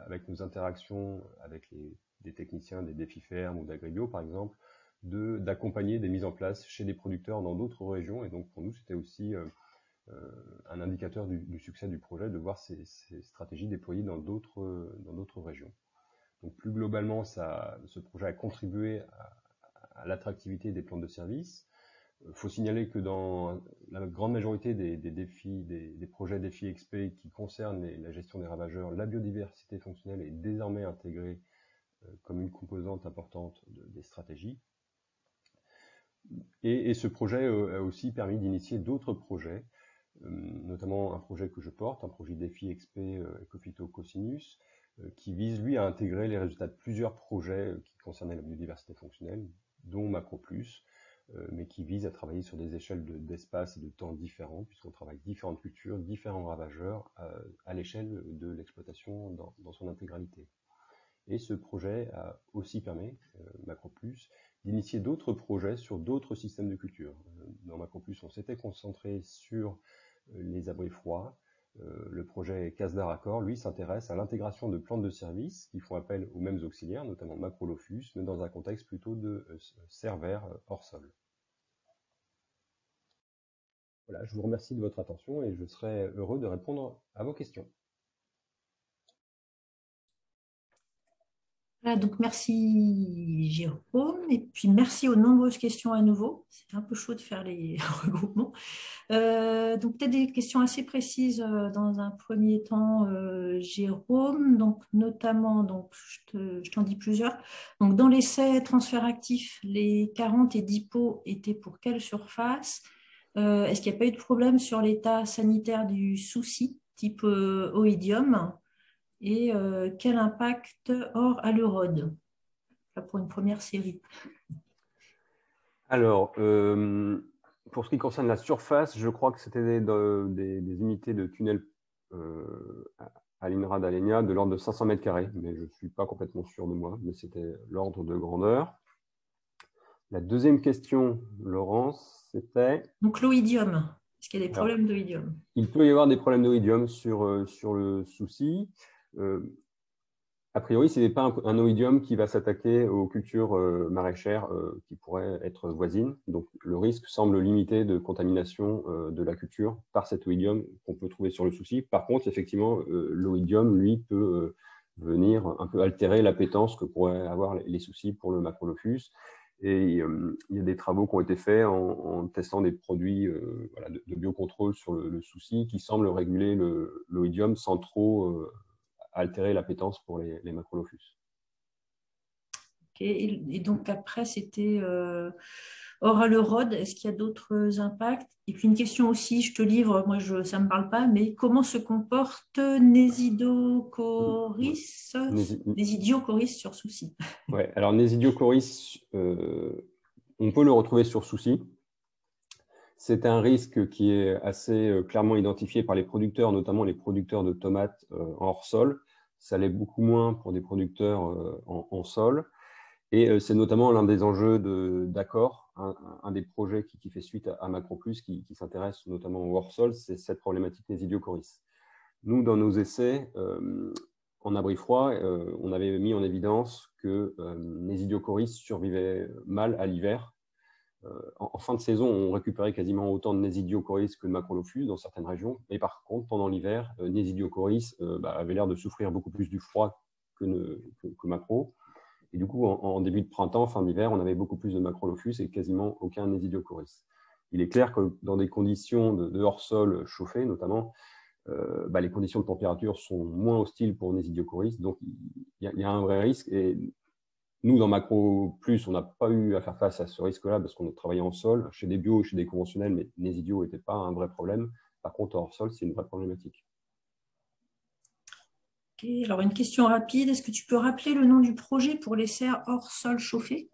avec nos interactions avec des techniciens des défis fermes ou d'agribio par exemple, d'accompagner des mises en place chez des producteurs dans d'autres régions. Et donc pour nous, c'était aussi euh, euh, un indicateur du, succès du projet de voir ces, stratégies déployées dans d'autres régions. Donc plus globalement, ce projet a contribué à, l'attractivité des plantes de service. Il faut signaler que dans la grande majorité des, défis, des, projets défis XP qui concernent la gestion des ravageurs, la biodiversité fonctionnelle est désormais intégrée euh, comme une composante importante des stratégies. Et, ce projet euh, a aussi permis d'initier d'autres projets, euh, notamment un projet que je porte, un projet défi XP Ecofito Cosinus, qui vise lui à intégrer les résultats de plusieurs projets qui concernaient la biodiversité fonctionnelle, dont MacroPlus, mais qui vise à travailler sur des échelles d'espace et de temps différents, puisqu'on travaille différentes cultures, différents ravageurs à l'échelle de l'exploitation dans, son intégralité. Et ce projet a aussi permis, euh, MacroPlus, d'initier d'autres projets sur d'autres systèmes de culture. Euh, dans MacroPlus, on s'était concentré sur euh, les abris froids. Le projet Casdar Accord, lui, s'intéresse à l'intégration de plantes de service qui font appel aux mêmes auxiliaires, notamment Macrolophus, mais dans un contexte plutôt de serre hors sol. Voilà, je vous remercie de votre attention et je serai heureux de répondre à vos questions. Donc merci Jérôme, et puis merci aux nombreuses questions à nouveau. C'est un peu chaud de faire les *laughs* regroupements. Euh, donc peut-être des questions assez précises euh, dans un premier temps, euh, Jérôme. Donc notamment, donc je t'en dis plusieurs. Donc dans l'essai transfert actif, les 40 et 10 pots étaient pour quelle surface? Est-ce qu'il n'y a pas eu de problème sur l'état sanitaire du souci, type oïdium et euh, quel impact hors à l'Eurode pour une première série. Alors, euh, pour ce qui concerne la surface, je crois que c'était des, unités de tunnel euh, à l'INRA d'Alenia de l'ordre de 500 mètres carrés, mais je ne suis pas complètement sûr de moi, mais c'était l'ordre de grandeur. La deuxième question, Laurence, c'était... Donc l'oïdium, est-ce qu'il y a des problèmes d'oïdium? Il peut y avoir des problèmes d'oïdium sur, sur le souci. Euh, a priori, ce n'est pas un, oïdium qui va s'attaquer aux cultures euh, maraîchères euh, qui pourraient être voisines. Donc, le risque semble limité de contamination de la culture par cet oïdium qu'on peut trouver sur le souci. Par contre, effectivement, l'oïdium, lui, peut venir un peu altérer l'appétence que pourraient avoir les soucis pour le macrolophus. Et il y a des travaux qui ont été faits en, testant des produits de, biocontrôle sur le, souci qui semblent réguler l'oïdium sans trop altérer l'appétence pour les, les macrolophus. Et donc après, c'était euh, rod Est-ce qu'il y a d'autres impacts? Et puis une question aussi, je te livre, moi je, ça ne me parle pas, mais comment se comporte Nésidocoris, Nésidiocoris sur souci Ouais, alors Nésidiocoris, euh, on peut le retrouver sur souci. C'est un risque qui est assez euh, clairement identifié par les producteurs, notamment les producteurs de tomates euh, en hors sol. Ça l'est beaucoup moins pour des producteurs euh, en, sol. Et c'est notamment l'un des enjeux d'accord, un, des projets qui, fait suite à, MacroPlus, qui, qui s'intéresse notamment au hors-sol, c'est cette problématique Nésidiocoris. Nous, dans nos essais, en abri froid, on avait mis en évidence que Nésidiocoris survivait mal à l'hiver euh, en, fin de saison, on récupérait quasiment autant de Nésidiocoris que de Macrolophus dans certaines régions. Et par contre, pendant l'hiver, euh, Nésidiocoris euh, bah, avait l'air de souffrir beaucoup plus du froid que, Macro. Et du coup, en, début de printemps, fin d'hiver, on avait beaucoup plus de Macrolophus et quasiment aucun Nésidiocoris. Il est clair que dans des conditions de, hors-sol chauffé, notamment, bah, les conditions de température sont moins hostiles pour Nésidiocoris. Donc, il y, a un vrai risque. Nous, dans Macro Plus, on n'a pas eu à faire face à ce risque-là parce qu'on travaillait en sol, chez des bio, chez des conventionnels, mais Nésidio n'était pas un vrai problème. Par contre, hors sol, c'est une vraie problématique. Ok, alors une question rapide. Est-ce que tu peux rappeler le nom du projet pour les serres hors sol chauffées?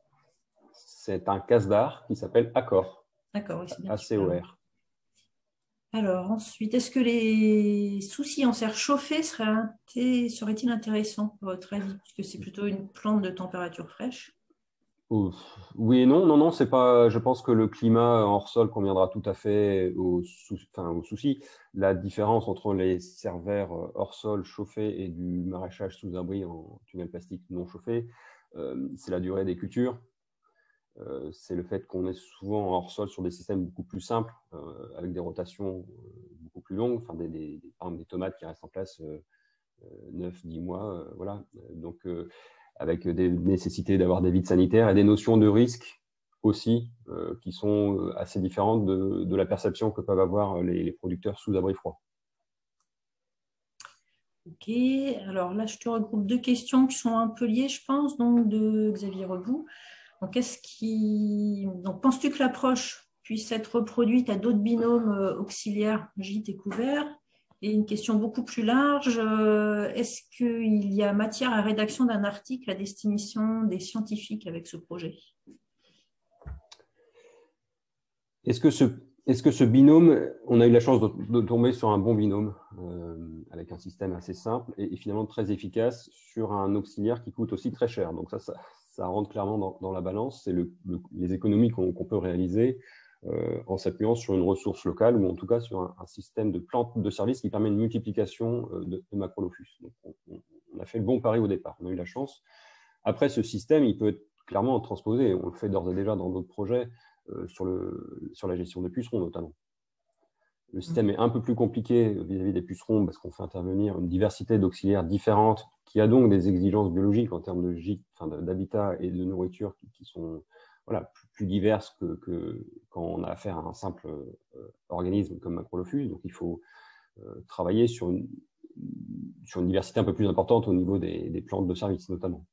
C'est un casse d'art qui s'appelle Accor. D'accord, oui, c'est ACOR. Alors ensuite, est-ce que les soucis en serre chauffée seraient-ils serait intéressants pour votre avis Puisque c'est plutôt une plante de température fraîche? Oui et non, non, non, c'est pas. Je pense que le climat hors sol conviendra tout à fait aux, soucis. La différence entre les servères hors sol chauffés et du maraîchage sous abri en tunnel plastique non chauffé, euh, c'est la durée des cultures. Euh, c'est le fait qu'on est souvent hors sol sur des systèmes beaucoup plus simples, euh, avec des rotations euh, beaucoup plus longues, enfin des, des, des, tomates qui restent en place 9-10 mois, voilà. Donc, avec des nécessités d'avoir des vides sanitaires et des notions de risque aussi, qui sont assez différentes de, la perception que peuvent avoir les, producteurs sous abri froid. Ok, alors là, je te regroupe deux questions qui sont un peu liées, je pense, donc de Xavier Rebout. Donc, penses-tu que l'approche puisse être reproduite à d'autres binômes euh, auxiliaires gîtes et couverts? Et une question beaucoup plus large, euh, est-ce qu'il y a matière à rédaction d'un article à destination des scientifiques avec ce projet? Est-ce que ce binôme, on a eu la chance de, tomber sur un bon binôme euh, avec un système assez simple et, finalement très efficace sur un auxiliaire qui coûte aussi très cher. Donc ça, rentre clairement dans, la balance. C'est le, les économies qu'on peut réaliser euh, en s'appuyant sur une ressource locale ou en tout cas sur un, système de plantes de service qui permet une multiplication euh, de, de macrolophus. Donc on, on, a fait le bon pari au départ. On a eu la chance. Après, ce système, il peut être clairement transposé. On le fait d'ores et déjà dans d'autres projets. Euh, sur, le, sur la gestion des pucerons notamment. Le système est un peu plus compliqué vis-à-vis des pucerons parce qu'on fait intervenir une diversité d'auxiliaires différentes qui a donc des exigences biologiques en termes gîte, enfin d'habitat et de nourriture qui, sont voilà, plus, diverses que, que, quand on a affaire à un simple euh, organisme comme Macrolophus. Donc il faut euh, travailler sur une, sur une diversité un peu plus importante au niveau des, des plantes de service notamment.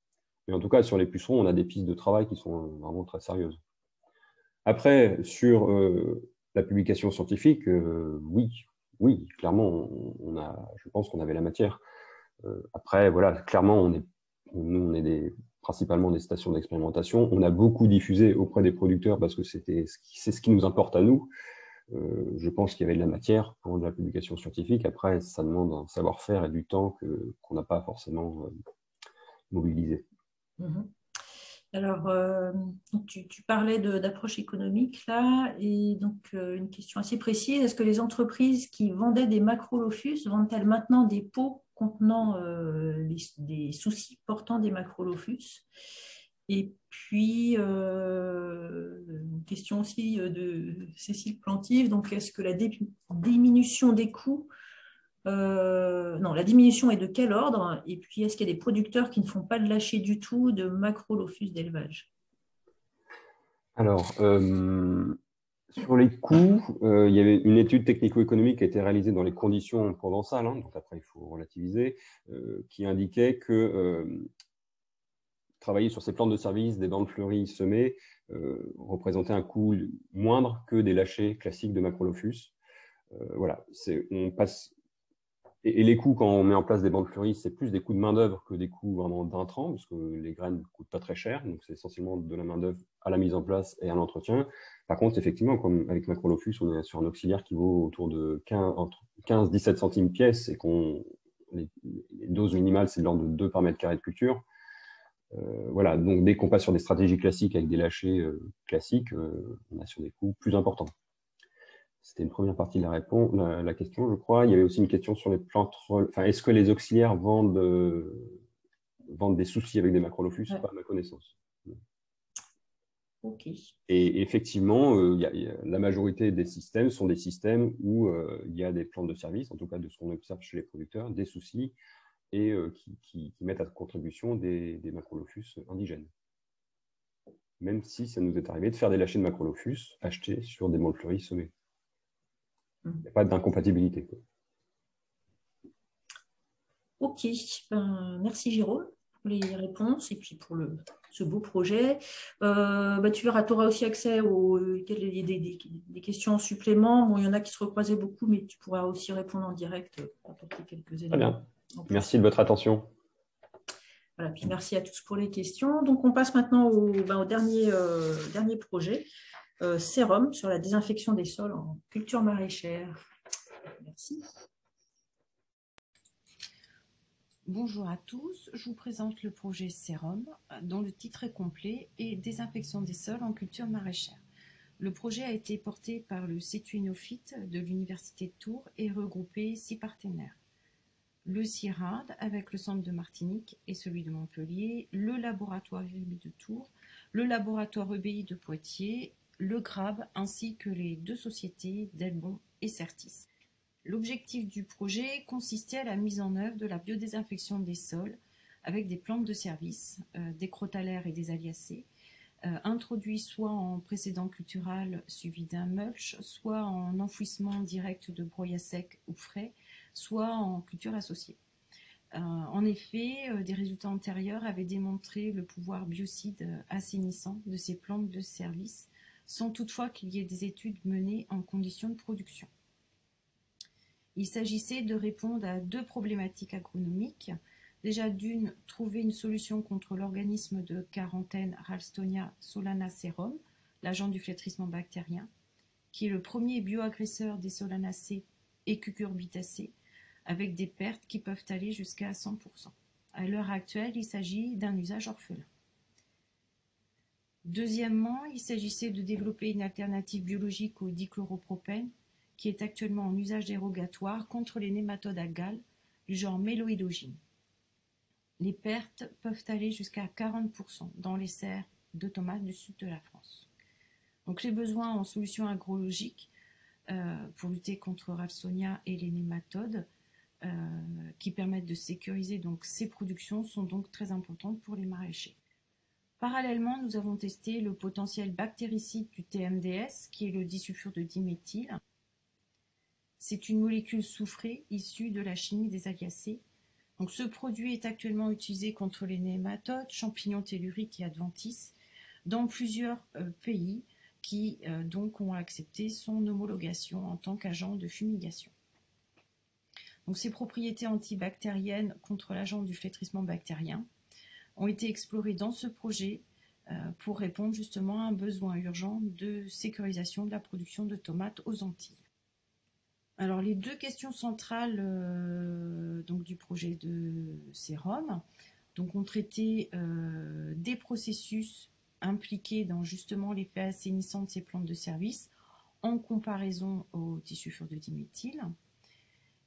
Mais en tout cas, sur les pucerons, on a des pistes de travail qui sont vraiment très sérieuses. Après, sur euh, la publication scientifique, euh, oui, oui, clairement, on, a, je pense qu'on avait la matière. Euh, après, voilà, clairement, on est, nous, on est principalement des stations d'expérimentation. On a beaucoup diffusé auprès des producteurs parce que c'était, c'est ce qui nous importe à nous. je pense qu'il y avait de la matière pour de la publication scientifique. Après, ça demande un savoir-faire et du temps que, qu'on n'a pas forcément mobilisé. Mmh alors, euh, tu, parlais d'approche économique là, et donc euh, une question assez précise. Est-ce que les entreprises qui vendaient des macrolophus vendent-elles maintenant des pots contenant euh, des soucis portant des macrolophus Et puis, une question aussi de Cécile Plantive. Donc, est-ce que la diminution des coûts euh, non, la diminution est de quel ordre? Et puis, est-ce qu'il y a des producteurs qui ne font pas de lâcher du tout de macrolophus d'élevage? Alors, euh, sur les coûts, euh, il y avait une étude technico-économique qui a été réalisée dans les conditions provençales, hein, donc après il faut relativiser, qui indiquait que travailler sur ces plantes de service, des bandes fleuries semées, représentait un coût moindre que des lâchers classiques de macrolophus. voilà, on passe et, les coûts, quand on met en place des bandes fleuries, c'est plus des coûts de main-d'œuvre que des coûts vraiment d'intrants, parce que les graines ne coûtent pas très cher. Donc, c'est essentiellement de la main-d'œuvre à la mise en place et à l'entretien. Par contre, effectivement, comme avec Macrolophus, on est sur un auxiliaire qui vaut autour de 15-17 centimes pièce et qu'on les, doses minimales, c'est de l'ordre de 2 par mètre carré de culture. Euh, voilà, donc dès qu'on passe sur des stratégies classiques avec des lâchers euh, classiques, euh, on a sur des coûts plus importants. C'était une première partie de la, réponse, la, question, je crois. Il y avait aussi une question sur les plantes. Enfin, est-ce que les auxiliaires vendent, euh, vendent des soucis avec des macrolophus Pas à ma connaissance. Ok. Et effectivement, euh, la majorité des systèmes sont des systèmes où euh, il y a des plantes de service, en tout cas de ce qu'on observe chez les producteurs, des soucis et qui, mettent à contribution des, des macrolophus indigènes même si ça nous est arrivé de faire des lâchers de macrolophus achetés sur des molles fleuries semées. Il n'y a pas d'incompatibilité. Ok, ben, merci Jérôme pour les réponses et puis pour le, ce beau projet. Euh, ben, tu verras, tu auras aussi accès aux des, des, des, questions en supplément. Bon, il y en a qui se recroisaient beaucoup, mais tu pourras aussi répondre en direct, apporter quelques éléments. Très bien. Merci de votre attention. Voilà, puis merci à tous pour les questions. Donc, on passe maintenant au, ben, au dernier, euh, dernier projet. Euh, sérum sur la désinfection des sols en culture maraîchère. Merci. Bonjour à tous, je vous présente le projet Sérum, dont le titre est complet est Désinfection des sols en culture maraîchère. Le projet a été porté par le CETUINOPHIT de l'Université de Tours et regroupé six partenaires. Le CIRAD avec le centre de Martinique et celui de Montpellier, le laboratoire UBI de Tours, le laboratoire EBI de Poitiers, le GRAB ainsi que les deux sociétés Delbon et Certis. L'objectif du projet consistait à la mise en œuvre de la biodésinfection des sols avec des plantes de service, euh, des crotalaires et des aliacées, euh, introduit soit en précédent cultural suivi d'un mulch, soit en enfouissement direct de broyat sec ou frais, soit en culture associée. Euh, en effet, des résultats antérieurs avaient démontré le pouvoir biocide assainissant de ces plantes de service, sans toutefois qu'il y ait des études menées en conditions de production. Il s'agissait de répondre à deux problématiques agronomiques Déjà d'une, trouver une solution contre l'organisme de quarantaine Ralstonia solanacerum, l'agent du flétrissement bactérien, qui est le premier bioagresseur des solanacées et cucurbitacées, avec des pertes qui peuvent aller jusqu'à 100%. À l'heure actuelle, il s'agit d'un usage orphelin. Deuxièmement, il s'agissait de développer une alternative biologique au dichloropropène, qui est actuellement en usage dérogatoire contre les nématodes à gales du genre méloïdogine. Les pertes peuvent aller jusqu'à 40% dans les serres de tomates du sud de la France. Donc les besoins en solutions agrologiques euh, pour lutter contre Ralstonia et les nématodes euh, qui permettent de sécuriser donc ces productions sont donc très importantes pour les maraîchers. Parallèlement, nous avons testé le potentiel bactéricide du TMDS, qui est le disulfure de diméthyle. C'est une molécule soufrée issue de la chimie des aliacées donc, ce produit est actuellement utilisé contre les nématodes, champignons telluriques et adventices dans plusieurs euh, pays qui euh, ont accepté son homologation en tant qu'agent de fumigation. Donc, ces propriétés antibactériennes contre l'agent du flétrissement bactérien ont été explorées dans ce projet euh, pour répondre justement à un besoin urgent de sécurisation de la production de tomates aux Antilles. Alors les deux questions centrales euh, du projet de sérum donc, ont traité euh, des processus impliqués dans justement l'effet assainissant de ces plantes de service en comparaison au tissu de diméthyle.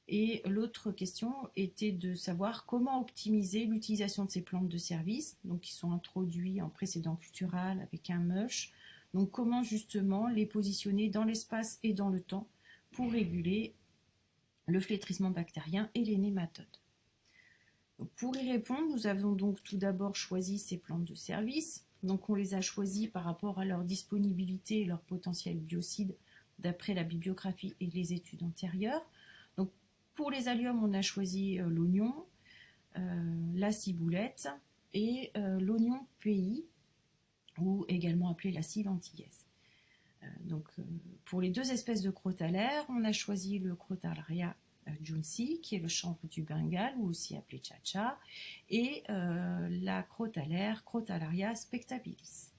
Et l'autre question était de savoir comment optimiser l'utilisation de ces plantes de service, donc qui sont introduits en précédent cultural avec un mush. Donc comment justement les positionner dans l'espace et dans le temps pour réguler le flétrissement bactérien et les nématodes. pour y répondre, nous avons donc tout d'abord choisi ces plantes de service. Donc on les a choisies par rapport à leur disponibilité et leur potentiel biocide d'après la bibliographie et les études antérieures. Pour les alliums, on a choisi euh, l'oignon, euh, la ciboulette et euh, l'oignon pays, ou également appelé la cive antillaise. Donc, pour les deux espèces de crotalaires, on a choisi le Crotalaria junci, qui est le chanvre du Bengale, ou aussi appelé chacha, et la crotalaire Crotalaria spectabilis.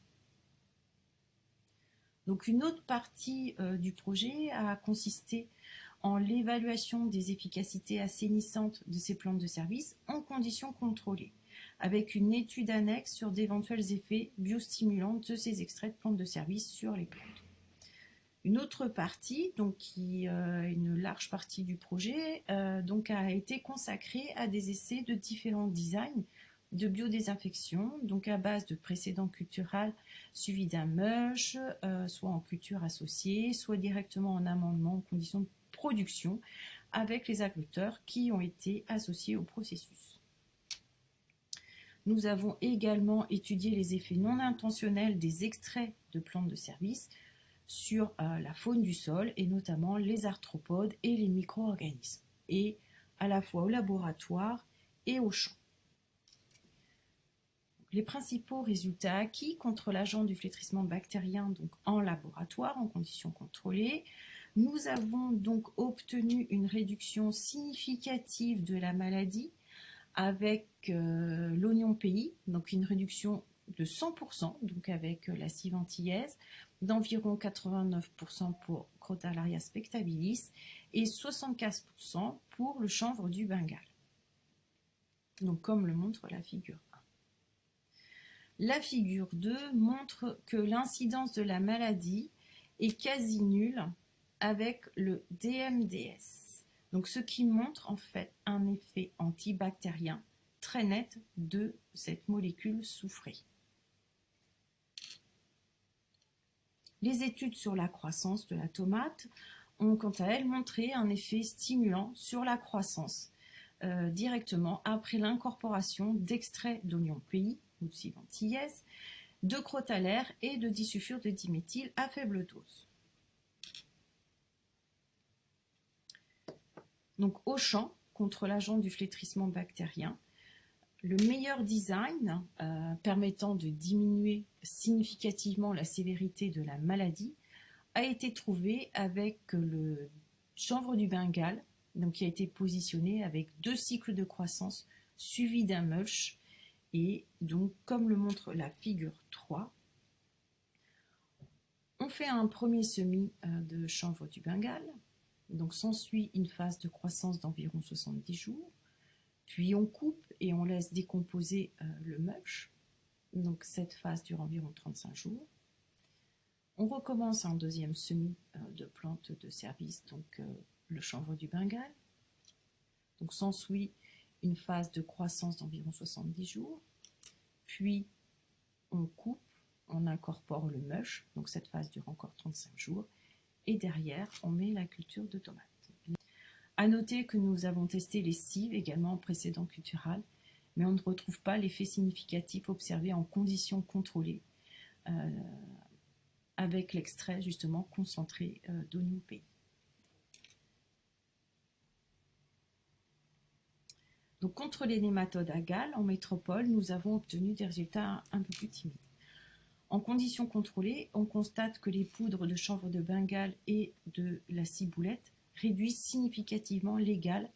Donc une autre partie du projet a consisté en l'évaluation des efficacités assainissantes de ces plantes de service en conditions contrôlées, avec une étude annexe sur d'éventuels effets biostimulants de ces extraits de plantes de service sur les plantes. Une autre partie, donc euh, une large partie du projet, euh, donc a été consacrée à des essais de différents designs de biodésinfection, donc à base de précédents culturels suivis d'un mulch, euh, soit en culture associée, soit directement en amendement en conditions avec les agriculteurs qui ont été associés au processus. Nous avons également étudié les effets non intentionnels des extraits de plantes de service, sur euh, la faune du sol et notamment les arthropodes et les micro-organismes, et à la fois au laboratoire et au champ. Les principaux résultats acquis contre l'agent du flétrissement bactérien donc en laboratoire en conditions contrôlées, nous avons donc obtenu une réduction significative de la maladie avec euh, l'oignon pays, donc une réduction de 100%, donc avec la cive d'environ 89% pour Crotalaria spectabilis et 75% pour le chanvre du Bengale. Donc comme le montre la figure 1. La figure 2 montre que l'incidence de la maladie est quasi nulle avec le DMDS. Donc ce qui montre en fait un effet antibactérien très net de cette molécule soufrée. Les études sur la croissance de la tomate ont quant à elles montré un effet stimulant sur la croissance euh, directement après l'incorporation d'extraits d'oignon pays ou de crotalaire et de disulfure de diméthyle à faible dose. Donc au champ, contre l'agent du flétrissement bactérien, le meilleur design euh, permettant de diminuer significativement la sévérité de la maladie a été trouvé avec le chanvre du Bengale, donc qui a été positionné avec deux cycles de croissance suivis d'un mulch. Et donc, comme le montre la figure 3, on fait un premier semis euh, de chanvre du Bengale. Donc, s'ensuit une phase de croissance d'environ 70 jours. Puis, on coupe et on laisse décomposer euh, le mulch. Donc, cette phase dure environ 35 jours. On recommence un deuxième semis euh, de plantes de service, donc euh, le chanvre du Bengale. Donc s'ensuit une phase de croissance d'environ 70 jours. Puis on coupe, on incorpore le mush, donc cette phase dure encore 35 jours. Et derrière, on met la culture de tomates. À noter que nous avons testé les cives également en précédent cultural, mais on ne retrouve pas l'effet significatif observé en conditions contrôlées. Euh, avec l'extrait justement concentré euh, d'oignon pays. Donc contre les nématodes à Galles, en métropole, nous avons obtenu des résultats un peu plus timides. En conditions contrôlées, on constate que les poudres de chanvre de Bengale et de la ciboulette réduisent significativement l'égal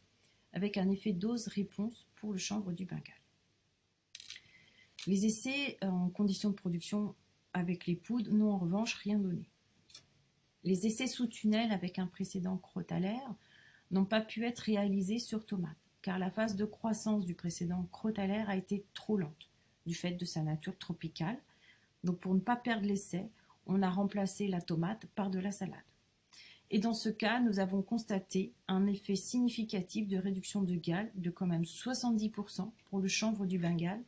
avec un effet dose-réponse pour le chanvre du Bengale. Les essais en conditions de production avec les poudres n'ont en revanche rien donné. Les essais sous tunnel avec un précédent crotalaire n'ont pas pu être réalisés sur tomate, car la phase de croissance du précédent crotalaire a été trop lente, du fait de sa nature tropicale. Donc pour ne pas perdre l'essai, on a remplacé la tomate par de la salade. Et dans ce cas, nous avons constaté un effet significatif de réduction de gale de quand même 70% pour le chanvre du Bengale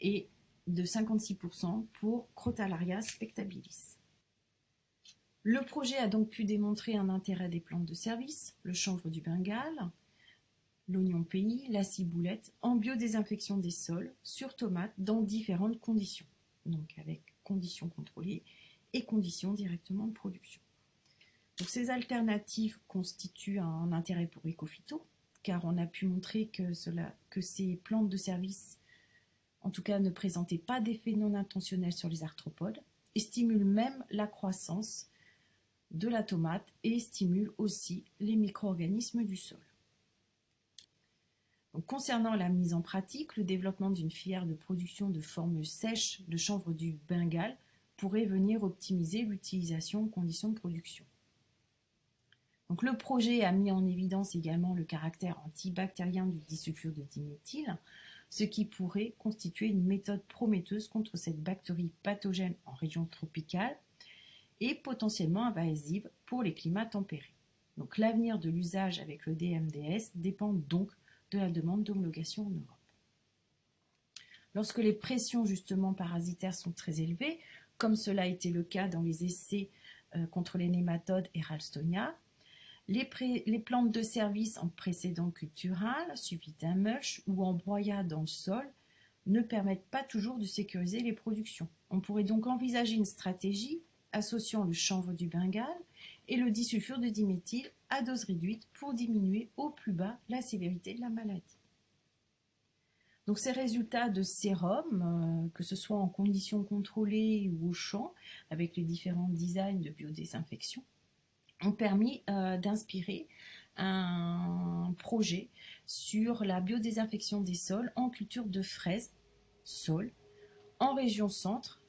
et de 56% pour Crotalaria spectabilis. Le projet a donc pu démontrer un intérêt des plantes de service, le chanvre du Bengale, l'oignon pays, la ciboulette, en biodésinfection des sols sur tomates dans différentes conditions, donc avec conditions contrôlées et conditions directement de production. ces alternatives constituent un intérêt pour Ecofito, car on a pu montrer que, que ces plantes de service en tout cas ne présentait pas d'effet non intentionnel sur les arthropodes, et stimule même la croissance de la tomate et stimule aussi les micro-organismes du sol. Concernant la mise en pratique, le développement d'une filière de production de formes sèches de chanvre du Bengale pourrait venir optimiser l'utilisation en conditions de production. Donc, le projet a mis en évidence également le caractère antibactérien du disulfure de diméthyle, ce qui pourrait constituer une méthode prometteuse contre cette bactérie pathogène en région tropicale et potentiellement invasive pour les climats tempérés. L'avenir de l'usage avec le DMDS dépend donc de la demande d'homologation en Europe. Lorsque les pressions justement parasitaires sont très élevées, comme cela a été le cas dans les essais euh, contre les nématodes et Ralstonia, les, plantes de service en précédent cultural, suivi d'un mulch ou en broyade dans le sol, ne permettent pas toujours de sécuriser les productions. On pourrait donc envisager une stratégie associant le chanvre du Bengale et le disulfure de diméthyle à dose réduite pour diminuer au plus bas la sévérité de la maladie. Donc ces résultats de sérum, euh, que ce soit en conditions contrôlées ou au champ, avec les différents designs de biodésinfection, ont permis euh, d'inspirer un projet sur la biodésinfection des sols en culture de fraises, sol, en région centre,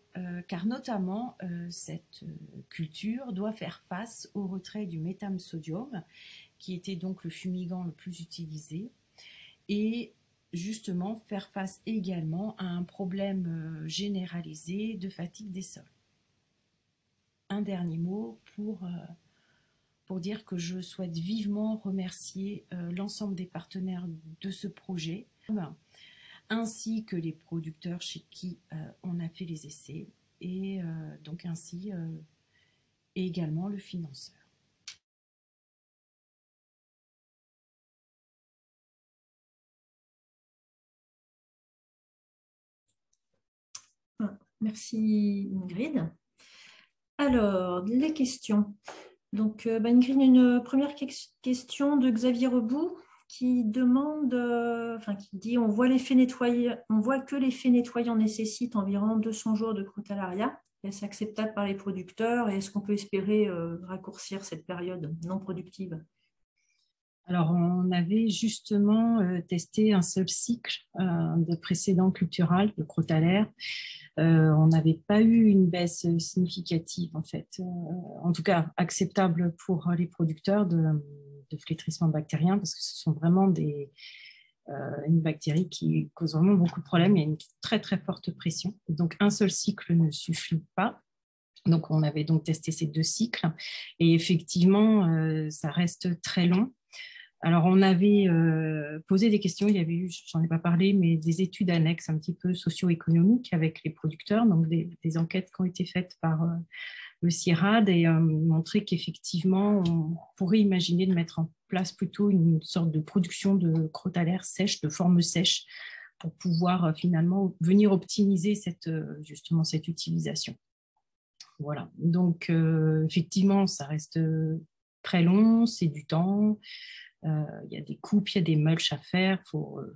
car notamment cette culture doit faire face au retrait du métham-sodium, qui était donc le fumigant le plus utilisé, et justement faire face également à un problème généralisé de fatigue des sols. Un dernier mot pour pour dire que je souhaite vivement remercier euh, l'ensemble des partenaires de ce projet, ainsi que les producteurs chez qui euh, on a fait les essais, et euh, donc ainsi et également le financeur. Merci Ingrid. Alors, les questions. Donc, euh, bah, une première question de Xavier Rebout qui demande, euh, enfin qui dit, on voit on voit que l'effet nettoyant nécessite environ 200 jours de crotalaria. Est-ce acceptable par les producteurs et est-ce qu'on peut espérer euh, raccourcir cette période non productive? Alors, on avait justement testé un seul cycle de précédent cultural de crotalaire. Euh, on n'avait pas eu une baisse significative, en fait, euh, en tout cas acceptable pour les producteurs de, flétrissement bactérien, parce que ce sont vraiment des, euh, une bactérie qui cause vraiment beaucoup de problèmes. Il y a une très très forte pression. Donc un seul cycle ne suffit pas. Donc on avait donc testé ces deux cycles et effectivement ça reste très long. Alors, on avait euh, posé des questions, il y avait eu, j'en ai pas parlé, mais des études annexes un petit peu socio-économiques avec les producteurs, donc des, enquêtes qui ont été faites par euh, le CIRAD et euh, montrer qu'effectivement, on pourrait imaginer de mettre en place plutôt une sorte de production de crotalaire sèche, de forme sèche, pour pouvoir finalement venir optimiser cette, justement cette utilisation. Voilà, donc effectivement, ça reste très long, c'est du temps. Euh, il y a des coupes, il y a des mulches à faire. Euh,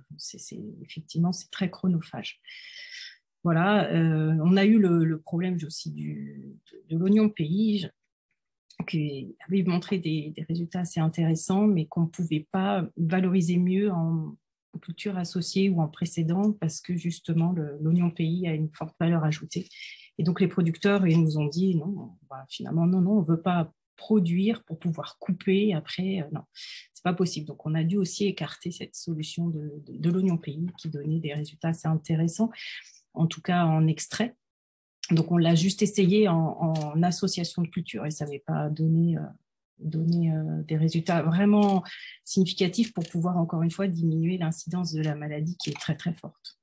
effectivement, c'est très chronophage. Voilà, euh, on a eu le, problème aussi de, l'oignon pays qui avait montré des, résultats assez intéressants, mais qu'on ne pouvait pas valoriser mieux en, culture associée ou en précédent parce que justement l'oignon pays a une forte valeur ajoutée. Et donc les producteurs ils nous ont dit non, bah, finalement non, non, on ne veut pas produire pour pouvoir couper après. non, pas possible. Donc, on a dû aussi écarter cette solution de, l'oignon pays qui donnait des résultats assez intéressants, en tout cas en extrait. Donc, on l'a juste essayé en, association de culture et ça n'avait pas donné, euh, euh, des résultats vraiment significatifs pour pouvoir, encore une fois, diminuer l'incidence de la maladie qui est très, très forte.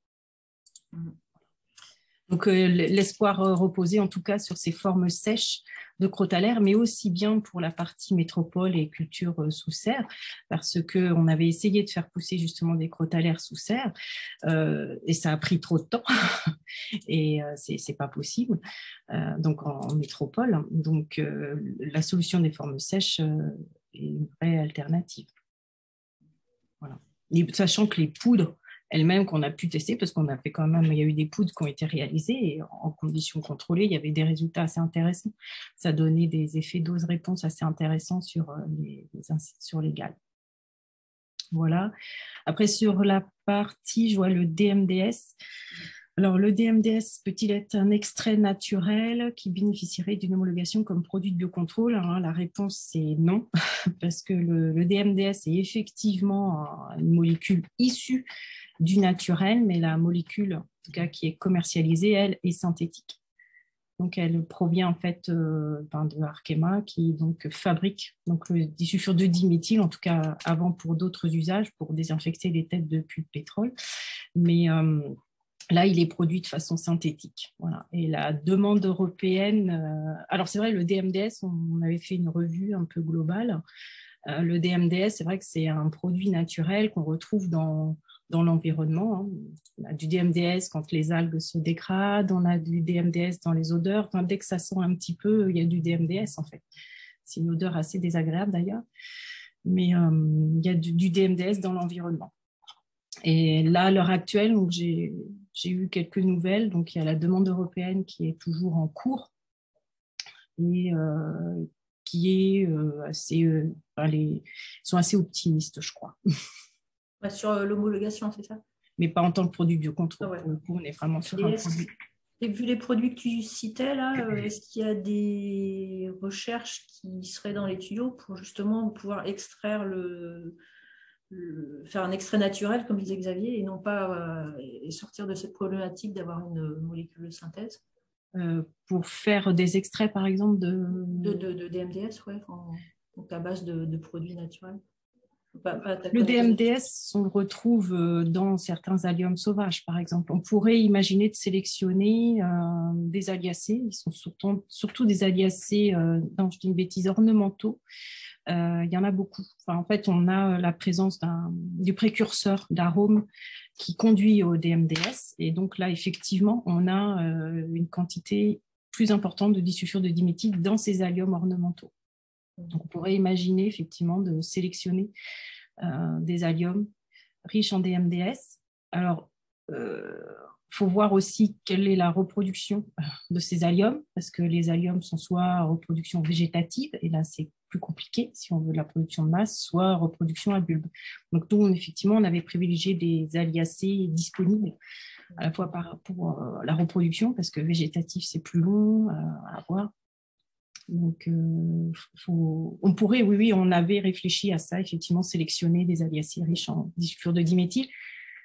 Donc, euh, l'espoir reposait en tout cas sur ces formes sèches de crotalaire, mais aussi bien pour la partie métropole et culture euh, sous serre, parce qu'on avait essayé de faire pousser justement des crotalaires sous serre, euh, et ça a pris trop de temps, *laughs* et euh, c'est pas possible, donc en, métropole. Donc la solution des formes sèches est une vraie alternative. Voilà. sachant que les poudres elle-même qu'on a pu tester parce qu'on a fait quand même, il y a eu des poudres qui ont été réalisées en conditions contrôlées, il y avait des résultats assez intéressants. Ça donnait des effets dose-réponse assez intéressants sur euh, les, sur les gales. Voilà. Après, sur la partie, je vois le DMDS. Alors, le DMDS peut-il être un extrait naturel qui bénéficierait d'une homologation comme produit de biocontrôle La réponse, c'est non, *laughs* parce que le, DMDS est effectivement une molécule issue du naturel, mais la molécule en tout cas, qui est commercialisée, elle, est synthétique. Donc, elle provient en fait euh, ben, de Arkema qui donc fabrique donc le disulfure de diméthyle, en tout cas avant pour d'autres usages, pour désinfecter les têtes de puits de pétrole. Mais euh, là, il est produit de façon synthétique. Voilà. Et la demande européenne, euh, alors c'est vrai, le DMDS, on avait fait une revue un peu globale. Le DMDS, c'est vrai que c'est un produit naturel qu'on retrouve dans dans l'environnement. Hein. On a du DMDS quand les algues se dégradent, on a du DMDS dans les odeurs. dès que ça sent un petit peu, il y a du DMDS en fait. C'est une odeur assez désagréable d'ailleurs, mais euh, il y a du, DMDS dans l'environnement. Et là, à l'heure actuelle, j'ai eu quelques nouvelles. Donc, il y a la demande européenne qui est toujours en cours et euh, qui est euh, assez, les, sont assez optimistes, je crois. *laughs* sur euh, l'homologation, c'est ça? Mais pas en tant que produit biocontrôle. Pour le coup, on est vraiment sur un produit. Et vu les produits que tu citais là, euh, *clears throat* est-ce qu'il y a des recherches qui seraient dans les tuyaux pour justement pouvoir extraire le, faire un extrait naturel, comme disait Xavier, et non pas euh, sortir de cette problématique d'avoir une molécule de synthèse? euh, Pour faire des extraits, par exemple, de... De, DMDS, oui, donc à base de produits naturels le DMDS, on le retrouve euh, dans certains alliums sauvages, par exemple. On pourrait imaginer de sélectionner euh, des aliacés, ils sont surtout, surtout des aliacés, euh, non, je dis une bêtise, ornementaux. il y en a beaucoup. en fait, on a la présence du précurseur d'arôme qui conduit au DMDS. Et donc là, effectivement, on a une quantité plus importante de disulfure de diméthyle dans ces alliums ornementaux. On pourrait imaginer effectivement de sélectionner euh, des alliums riches en DMDS. Alors, il euh, faut voir aussi quelle est la reproduction euh, de ces alliums, parce que les alliums sont soit reproduction végétative, et là c'est plus compliqué si on veut de la production de masse, soit reproduction à bulbe. Donc nous, effectivement, on avait privilégié des aliacés disponibles à la fois pour la reproduction, parce que végétatif c'est plus long à avoir, donc, euh, on pourrait, oui, oui, on avait réfléchi à ça, effectivement, sélectionner des aliacés riches en disulfure de diméthyle,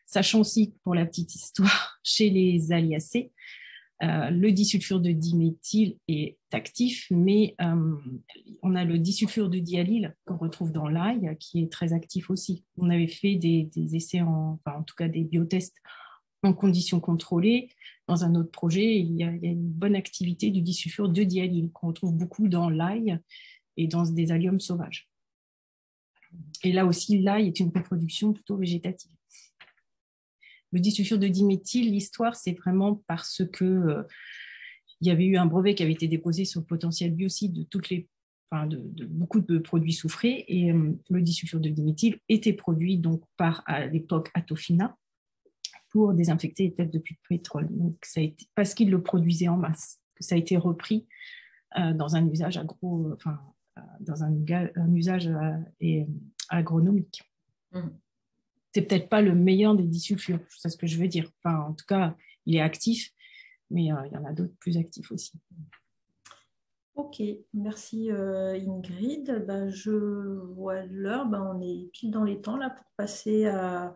sachant aussi pour la petite histoire, *laughs* chez les aliacés, euh, le disulfure de diméthyle est actif, mais euh, on a le disulfure de diallyle qu'on retrouve dans l'ail, qui est très actif aussi. On avait fait des, essais, en, enfin, en tout cas des biotests en conditions contrôlées. Dans un autre projet, il y a, une bonne activité du disulfure de diallyle qu'on retrouve beaucoup dans l'ail et dans des alliums sauvages. Et là aussi, l'ail est une reproduction plutôt végétative. Le disulfure de diméthyle, l'histoire, c'est vraiment parce que euh, il y avait eu un brevet qui avait été déposé sur le potentiel biocide de toutes les de, beaucoup de produits soufrés et euh, le disulfure de diméthyle était produit donc par à l'époque Atofina pour désinfecter les têtes de puits de pétrole. Donc, ça a été, parce qu'ils le produisaient en masse, que ça a été repris euh, dans un usage agro, enfin, euh, dans un, usage euh, et, agronomique. Mmh. C'est peut-être pas le meilleur des disulfures, c'est ce que je veux dire. Enfin, en tout cas, il est actif, mais il y en a d'autres plus actifs aussi. Ok, merci Ingrid. Ben, je vois l'heure, ben, on est pile dans les temps là pour passer à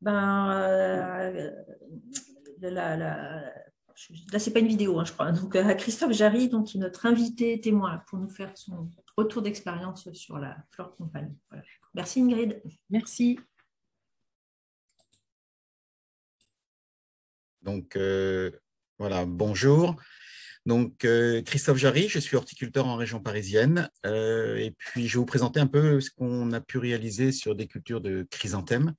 ben, euh, la, là, c'est pas une vidéo, hein, je crois. Donc, à Christophe Jarry, donc, qui est notre invité témoin pour nous faire son retour d'expérience sur la Flore Compagnie. Merci Ingrid. Merci. Donc, euh, voilà, bonjour. Donc, euh, Christophe Jarry, je suis horticulteur en région parisienne. et puis, je vais vous présenter un peu ce qu'on a pu réaliser sur des cultures de chrysanthèmes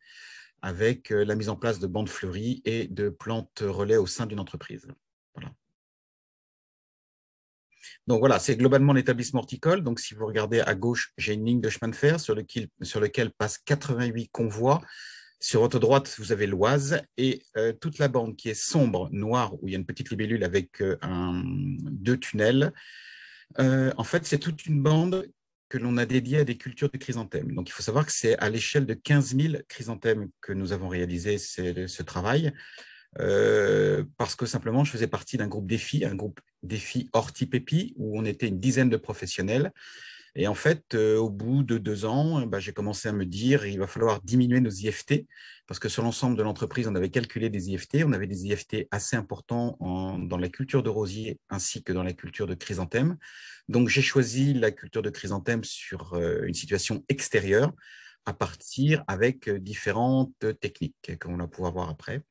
avec euh, la mise en place de bandes fleuries et de plantes relais au sein d'une entreprise. Donc voilà, c'est globalement l'établissement horticole. Donc si vous regardez à gauche, j'ai une ligne de chemin de fer sur lequel, sur passent 88 convois. Sur votre droite, vous avez l'Oise et euh, toute la bande qui est sombre, noire, où il y a une petite libellule avec euh, deux tunnels. en fait, c'est toute une bande que l'on a dédié à des cultures de chrysanthèmes. Donc, il faut savoir que c'est à l'échelle de 15 000 chrysanthèmes que nous avons réalisé ce, travail, euh, parce que simplement, je faisais partie d'un groupe défi, un groupe défi Horti-Pépi, où on était une dizaine de professionnels et en fait, euh, au bout de deux ans, bah, j'ai commencé à me dire il va falloir diminuer nos IFT parce que sur l'ensemble de l'entreprise, on avait calculé des IFT. On avait des IFT assez importants dans la culture de rosier ainsi que dans la culture de chrysanthème. Donc, j'ai choisi la culture de chrysanthème sur euh, une situation extérieure à partir avec euh, différentes techniques, comme on va pouvoir voir après.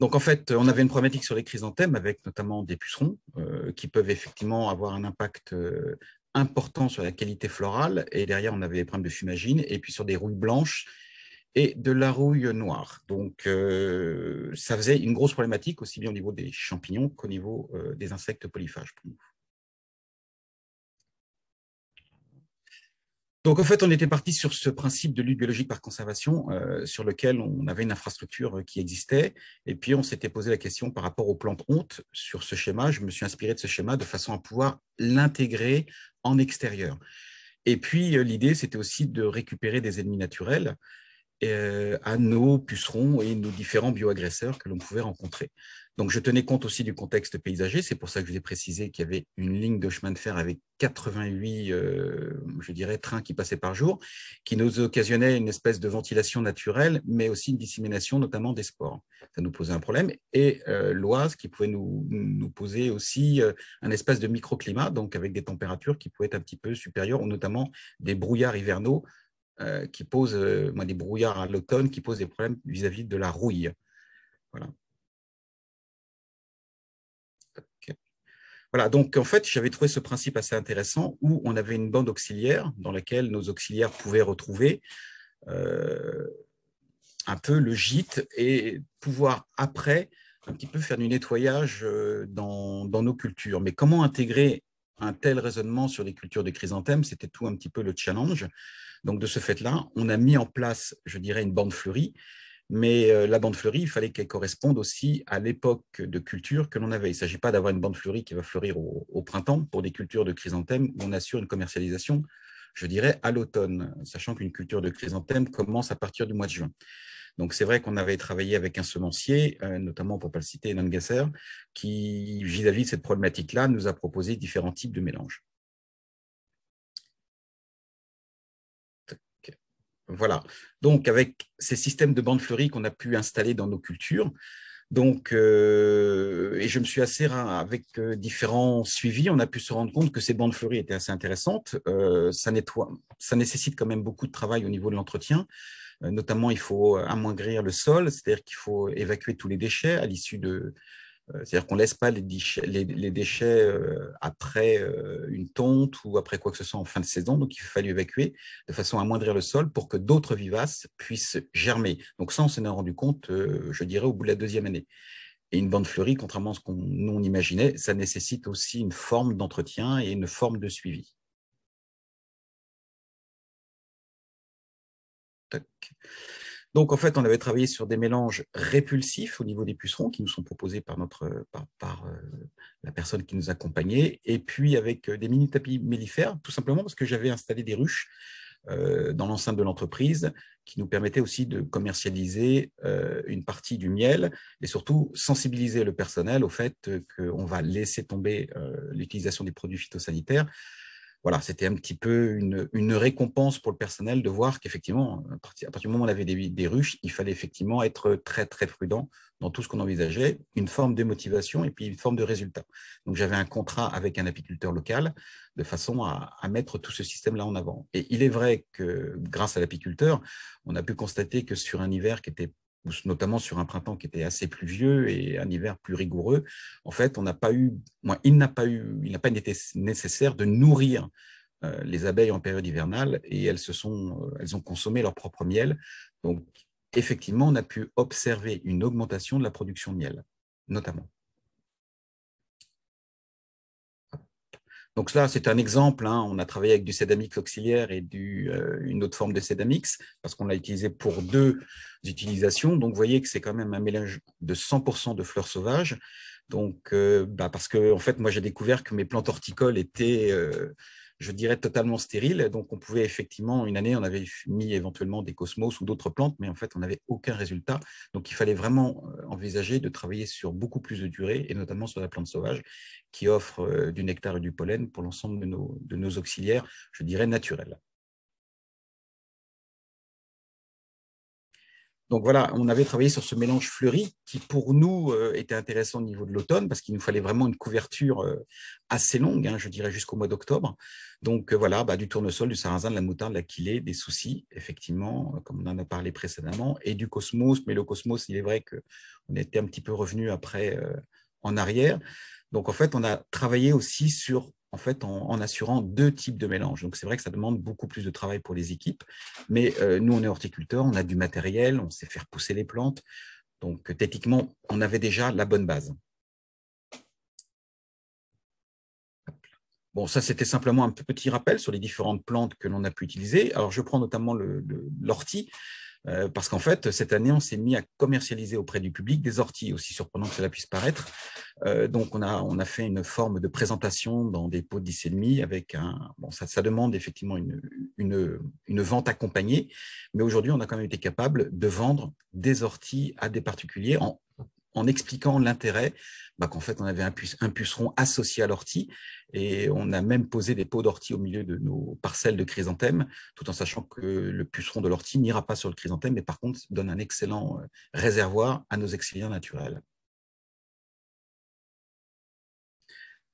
Donc en fait, on avait une problématique sur les chrysanthèmes avec notamment des pucerons euh, qui peuvent effectivement avoir un impact euh, important sur la qualité florale. Et derrière, on avait des problèmes de fumagine et puis sur des rouilles blanches et de la rouille noire. Donc euh, ça faisait une grosse problématique aussi bien au niveau des champignons qu'au niveau des insectes polyphages pour nous. Donc, en fait, on était parti sur ce principe de lutte biologique par conservation, euh, sur lequel on avait une infrastructure qui existait. Et puis, on s'était posé la question par rapport aux plantes hontes sur ce schéma. Je me suis inspiré de ce schéma de façon à pouvoir l'intégrer en extérieur. Et puis, euh, l'idée, c'était aussi de récupérer des ennemis naturels. À nos pucerons et nos différents bioagresseurs que l'on pouvait rencontrer. Donc, je tenais compte aussi du contexte paysager. C'est pour ça que je vous ai précisé qu'il y avait une ligne de chemin de fer avec 88, euh, je dirais, trains qui passaient par jour, qui nous occasionnait une espèce de ventilation naturelle, mais aussi une dissémination, notamment des spores. Ça nous posait un problème. Et euh, l'Oise, qui pouvait nous, poser aussi euh, un espace de microclimat, donc avec des températures qui pouvaient être un petit peu supérieures, ou notamment des brouillards hivernaux qui posent, moi, des brouillards à l'automne qui posent des problèmes vis-à-vis -vis de la rouille. Voilà. Voilà, donc en fait, j'avais trouvé ce principe assez intéressant où on avait une bande auxiliaire dans laquelle nos auxiliaires pouvaient retrouver euh, un peu le gîte et pouvoir après un petit peu faire du nettoyage euh, dans, nos cultures. Mais comment intégrer un tel raisonnement sur les cultures de chrysanthèmes? C'était tout un petit peu le challenge. Donc de ce fait-là, on a mis en place, je dirais, une bande fleurie mais euh, la bande fleurie, il fallait qu'elle corresponde aussi à l'époque de culture que l'on avait. Il ne s'agit pas d'avoir une bande fleurie qui va fleurir au, printemps pour des cultures de chrysanthèmes où on assure une commercialisation, je dirais, à l'automne, sachant qu'une culture de chrysanthème commence à partir du mois de juin. Donc c'est vrai qu'on avait travaillé avec un semencier, euh, notamment pour ne pas le citer, Nangasser, qui, vis-à-vis de cette problématique-là, nous a proposé différents types de mélanges. Voilà. Donc, avec ces systèmes de bandes fleuries qu'on a pu installer dans nos cultures, donc, euh, et je me suis assez avec euh, différents suivis, on a pu se rendre compte que ces bandes fleuries étaient assez intéressantes. Euh, ça, nettoie, ça nécessite quand même beaucoup de travail au niveau de l'entretien. notamment, il faut amoindrir le sol, c'est-à-dire qu'il faut évacuer tous les déchets à l'issue de, euh, c'est-à-dire qu'on ne laisse pas les déchets, euh, après euh, une tonte ou après quoi que ce soit en fin de saison. Donc, il fallu évacuer de façon à amoindrir le sol pour que d'autres vivaces puissent germer. Donc ça, on s'en est rendu compte, je dirais, au bout de la deuxième année. Et une bande fleurie, contrairement à ce qu'on nous imaginait, ça nécessite aussi une forme d'entretien et une forme de suivi. Tac. Donc, en fait, on avait travaillé sur des mélanges répulsifs au niveau des pucerons qui nous sont proposés par, euh, la personne qui nous accompagnait, et puis avec euh, des mini-tapis mellifères, tout simplement parce que j'avais installé des ruches euh, dans l'enceinte de l'entreprise qui nous permettaient aussi de commercialiser une partie du miel et surtout sensibiliser le personnel au fait qu'on va laisser tomber l'utilisation des produits phytosanitaires voilà, c'était un petit peu une, récompense pour le personnel de voir qu'effectivement, à, partir, du moment où on avait des, ruches, il fallait effectivement être très, très prudent dans tout ce qu'on envisageait, une forme de motivation et puis une forme de résultat. Donc, j'avais un contrat avec un apiculteur local de façon à, à mettre tout ce système-là en avant. Et il est vrai que grâce à l'apiculteur, on a pu constater que sur un hiver qui était notamment sur un printemps qui était assez pluvieux et un hiver plus rigoureux, en fait, on n'a pas eu, il n'a pas eu, il n'a pas été nécessaire de nourrir euh, les abeilles en période hivernale et elles se sont, euh, elles ont consommé leur propre miel. Donc, effectivement, on a pu observer une augmentation de la production de miel, notamment. Donc là, c'est un exemple. Hein. On a travaillé avec du Cédamix auxiliaire et euh, une autre forme de Cédamix parce qu'on l'a utilisé pour deux utilisations. Donc, vous voyez que c'est quand même un mélange de 100% de fleurs sauvages. Donc, euh, bah, parce que en fait, moi, j'ai découvert que mes plantes horticoles étaient euh, je dirais, totalement stérile. Donc, on pouvait effectivement, une année, on avait mis éventuellement des cosmos ou d'autres plantes, mais en fait, on n'avait aucun résultat. Donc, il fallait vraiment euh, envisager de travailler sur beaucoup plus de durée, et notamment sur la plante sauvage, qui offre euh, du nectar et du pollen pour l'ensemble de nos, de nos auxiliaires, je dirais, naturels. Donc voilà, on avait travaillé sur ce mélange fleuri qui pour nous euh, était intéressant au niveau de l'automne parce qu'il nous fallait vraiment une couverture euh, assez longue, hein, je dirais jusqu'au mois d'octobre. Donc euh, voilà, bah, du tournesol, du sarrasin, de la moutarde, de la quilée, des soucis, effectivement, comme on en a parlé précédemment, et du cosmos. Mais le cosmos, il est vrai qu'on était un petit peu revenu après en arrière. Donc en fait, on a travaillé aussi sur en fait, en, assurant deux types de mélanges. Donc, c'est vrai que ça demande beaucoup plus de travail pour les équipes, mais euh, nous, on est horticulteurs, on a du matériel, on sait faire pousser les plantes. Donc, techniquement, on avait déjà la bonne base. Bon, ça, c'était simplement un petit rappel sur les différentes plantes que l'on a pu utiliser. Alors, je prends notamment l'ortie. Euh, parce qu'en fait, cette année, on s'est mis à commercialiser auprès du public des orties, aussi surprenant que cela puisse paraître. Euh, donc, on a, on a fait une forme de présentation dans des pots de 10,5 avec un. Bon, ça, demande effectivement une, une, une vente accompagnée, mais aujourd'hui, on a quand même été capable de vendre des orties à des particuliers en, en expliquant l'intérêt bah, qu'en fait, on avait un, puceron associé à l'ortie et on a même posé des pots d'ortie au milieu de nos parcelles de chrysanthèmes, tout en sachant que le puceron de l'ortie n'ira pas sur le chrysanthème, mais par contre donne un excellent euh, réservoir à nos exfoliants naturels.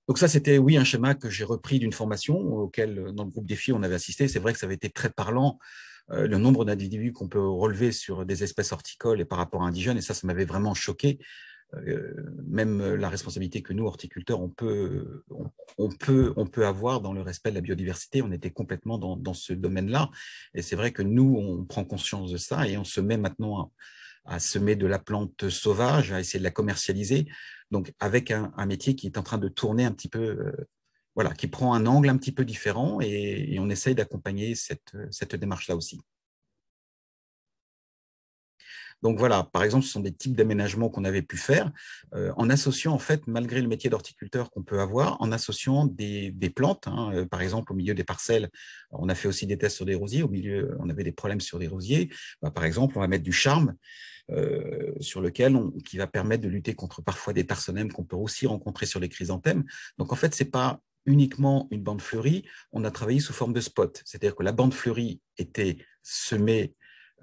Donc ça, c'était, oui, un schéma que j'ai repris d'une formation auquel, dans le groupe des filles, on avait assisté. C'est vrai que ça avait été très parlant, euh, le nombre d'individus qu'on peut relever sur des espèces horticoles et par rapport à indigènes, et ça, ça m'avait vraiment choqué. Euh, même la responsabilité que nous, horticulteurs, on peut, on, peut, on peut avoir dans le respect de la biodiversité. On était complètement dans, dans ce domaine-là. Et c'est vrai que nous, on prend conscience de ça et on se met maintenant à, semer de la plante sauvage, à essayer de la commercialiser. Donc, avec un, un, métier qui est en train de tourner un petit peu, euh, voilà, qui prend un angle un petit peu différent et, on essaye d'accompagner cette, cette démarche-là aussi. Donc voilà, par exemple, ce sont des types d'aménagements qu'on avait pu faire euh, en associant, en fait, malgré le métier d'horticulteur qu'on peut avoir, en associant des, plantes. Hein, euh, par exemple, au milieu des parcelles, on a fait aussi des tests sur des rosiers. Au milieu, on avait des problèmes sur des rosiers. Bah, par exemple, on va mettre du charme. Euh, sur lequel on, qui va permettre de lutter contre parfois des tarsonèmes qu'on peut aussi rencontrer sur les chrysanthèmes. Donc en fait, c'est pas uniquement une bande fleurie, on a travaillé sous forme de spot. C'est-à-dire que la bande fleurie était semée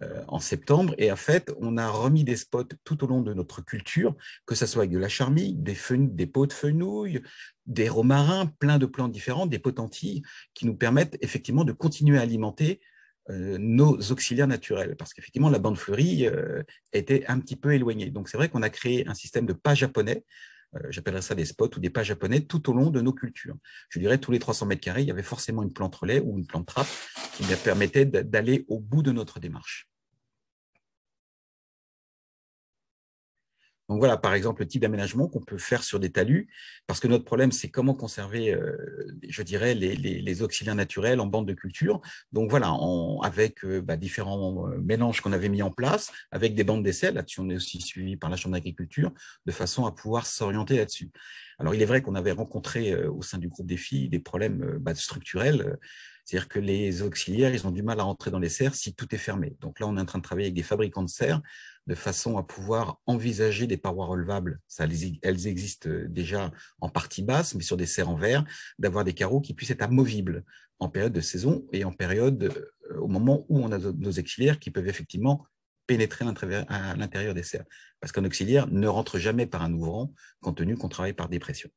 euh, en septembre. Et en fait, on a remis des spots tout au long de notre culture, que ce soit avec de la charmille, des, pots de fenouil, des romarins, plein de plantes différentes, des potentilles, qui nous permettent effectivement de continuer à alimenter euh, nos auxiliaires naturels, parce qu'effectivement, la bande fleurie euh, était un petit peu éloignée. Donc, c'est vrai qu'on a créé un système de pas japonais, j'appellerais ça des spots ou des pas japonais, tout au long de nos cultures. Je dirais, tous les 300 mètres carrés, il y avait forcément une plante relais ou une plante trappe qui nous permettait d'aller au bout de notre démarche. Donc voilà, par exemple, le type d'aménagement qu'on peut faire sur des talus, parce que notre problème, c'est comment conserver, euh, je dirais, les, auxiliaires naturels en bande de culture. Donc voilà, avec euh, bah, différents euh, mélanges qu'on avait mis en place, avec des bandes d'essai, là-dessus on est aussi suivi par la Chambre d'agriculture, de façon à pouvoir s'orienter là-dessus. Alors il est vrai qu'on avait rencontré au sein du groupe des filles des problèmes bah, structurels, c'est-à-dire que les auxiliaires, ils ont du mal à rentrer dans les serres si tout est fermé. Donc là, on est en train de travailler avec des fabricants de serres de façon à pouvoir envisager des parois relevables. Elles existent déjà en partie basse, mais sur des serres en verre, d'avoir des carreaux qui puissent être amovibles en période de saison et en période euh, au moment où on a nos auxiliaires qui peuvent effectivement pénétrer à l'intérieur des serres. Parce qu'un auxiliaire ne rentre jamais par un ouvrant, compte tenu qu'on travaille par dépression.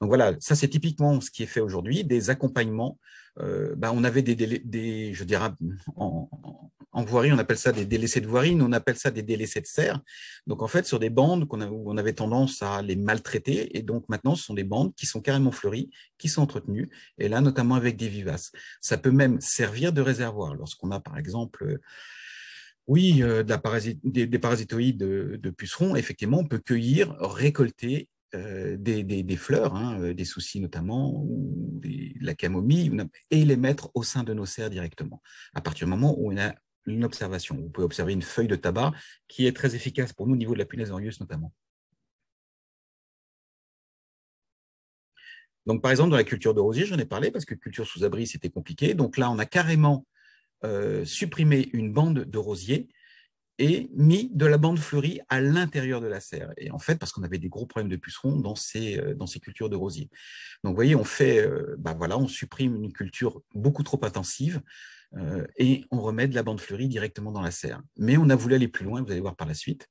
Donc voilà, ça c'est typiquement ce qui est fait aujourd'hui, des accompagnements. Euh, bah, on avait des, des, je dirais, en, voirie, on appelle ça des délaissés de voirie, nous on appelle ça des délaissés de serre. Donc en fait, sur des bandes qu'on où on avait tendance à les maltraiter, et donc maintenant ce sont des bandes qui sont carrément fleuries, qui sont entretenues, et là notamment avec des vivaces. Ça peut même servir de réservoir lorsqu'on a par exemple oui, euh, des, parasitoïdes de, de, pucerons, effectivement, on peut cueillir, récolter euh, des, fleurs, hein, euh, des soucis notamment, ou la camomille, et les mettre au sein de nos serres directement. À partir du moment où on a une observation, vous pouvez observer une feuille de tabac qui est très efficace pour nous au niveau de la punaise orieuse notamment. Donc, par exemple, dans la culture de rosier, j'en ai parlé parce que culture sous abri, c'était compliqué. Donc là, on a carrément euh, supprimé une bande de rosiers et mis de la bande fleurie à l'intérieur de la serre. Et en fait, parce qu'on avait des gros problèmes de pucerons dans ces, euh, dans ces cultures de rosiers. Donc, vous voyez, on fait, bah voilà, on supprime une culture beaucoup trop intensive euh, et on remet de la bande fleurie directement dans la serre. Mais on a voulu aller plus loin, vous allez voir par la suite.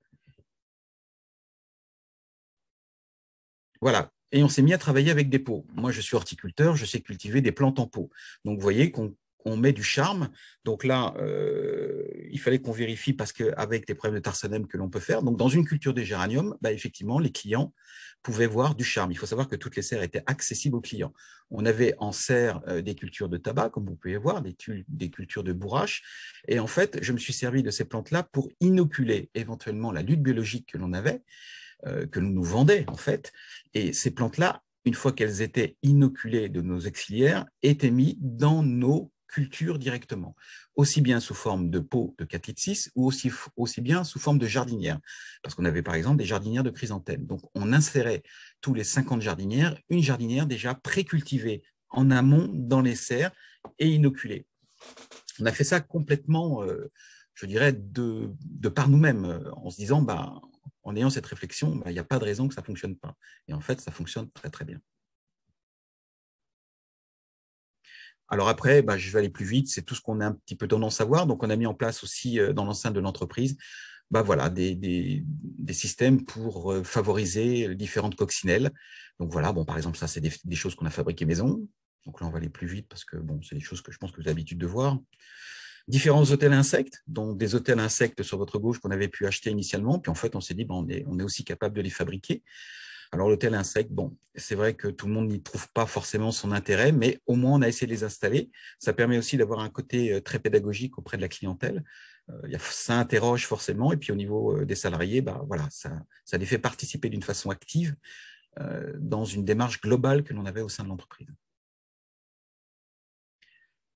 Voilà. Et on s'est mis à travailler avec des pots. Moi, je suis horticulteur, je sais cultiver des plantes en pot. Donc, vous voyez qu'on on met du charme. Donc là, euh, il fallait qu'on vérifie parce qu'avec des problèmes de tarsonème que l'on peut faire. Donc dans une culture des géraniums, bah, effectivement, les clients pouvaient voir du charme. Il faut savoir que toutes les serres étaient accessibles aux clients. On avait en serre euh, des cultures de tabac, comme vous pouvez voir, des, des cultures de bourrache. Et en fait, je me suis servi de ces plantes-là pour inoculer éventuellement la lutte biologique que l'on avait, euh, que l'on nous vendait en fait. Et ces plantes-là, une fois qu'elles étaient inoculées de nos auxiliaires, étaient mises dans nos culture directement, aussi bien sous forme de pot de 4 litres 6 ou aussi, aussi bien sous forme de jardinière. Parce qu'on avait par exemple des jardinières de chrysanthèmes. Donc on insérait tous les 50 jardinières, une jardinière déjà pré-cultivée en amont dans les serres et inoculée. On a fait ça complètement, euh, je dirais, de, par nous-mêmes, euh, en se disant, bah, en ayant cette réflexion, bah, il n'y a pas de raison que ça ne fonctionne pas. Et en fait, ça fonctionne très très bien. Alors après, bah, je vais aller plus vite, c'est tout ce qu'on a un petit peu tendance à voir. Donc on a mis en place aussi euh, dans l'enceinte de l'entreprise bah voilà, des, des, systèmes pour euh, favoriser différentes coccinelles. Donc voilà, bon, par exemple, ça, c'est des, choses qu'on a fabriquées maison. Donc là, on va aller plus vite parce que bon, c'est des choses que je pense que vous avez l'habitude de voir. Différents hôtels insectes, donc des hôtels insectes sur votre gauche qu'on avait pu acheter initialement. Puis en fait, on s'est dit, bon, on, est, on est aussi capable de les fabriquer. Alors l'hôtel insecte, bon, c'est vrai que tout le monde n'y trouve pas forcément son intérêt, mais au moins on a essayé de les installer. Ça permet aussi d'avoir un côté euh, très pédagogique auprès de la clientèle. Euh, ça interroge forcément, et puis au niveau euh, des salariés, bah, voilà, ça, les fait participer d'une façon active dans une démarche globale que l'on avait au sein de l'entreprise.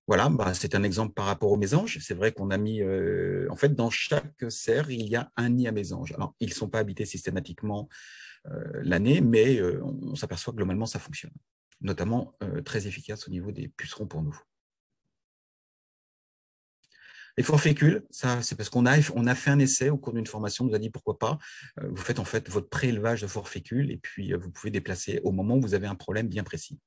Voilà, bah, c'est un exemple par rapport aux mésanges. C'est vrai qu'on a mis, en fait, dans chaque serre, il y a un nid à mésanges. Alors, ils ne sont pas habités systématiquement l'année, mais euh, on, s'aperçoit que globalement ça fonctionne, notamment euh, très efficace au niveau des pucerons pour nous. Les forfécules, ça, c'est parce qu'on a, fait un essai au cours d'une formation, on nous a dit pourquoi pas. Vous faites en fait votre prélevage de forfécules et puis vous pouvez déplacer au moment où vous avez un problème bien précis.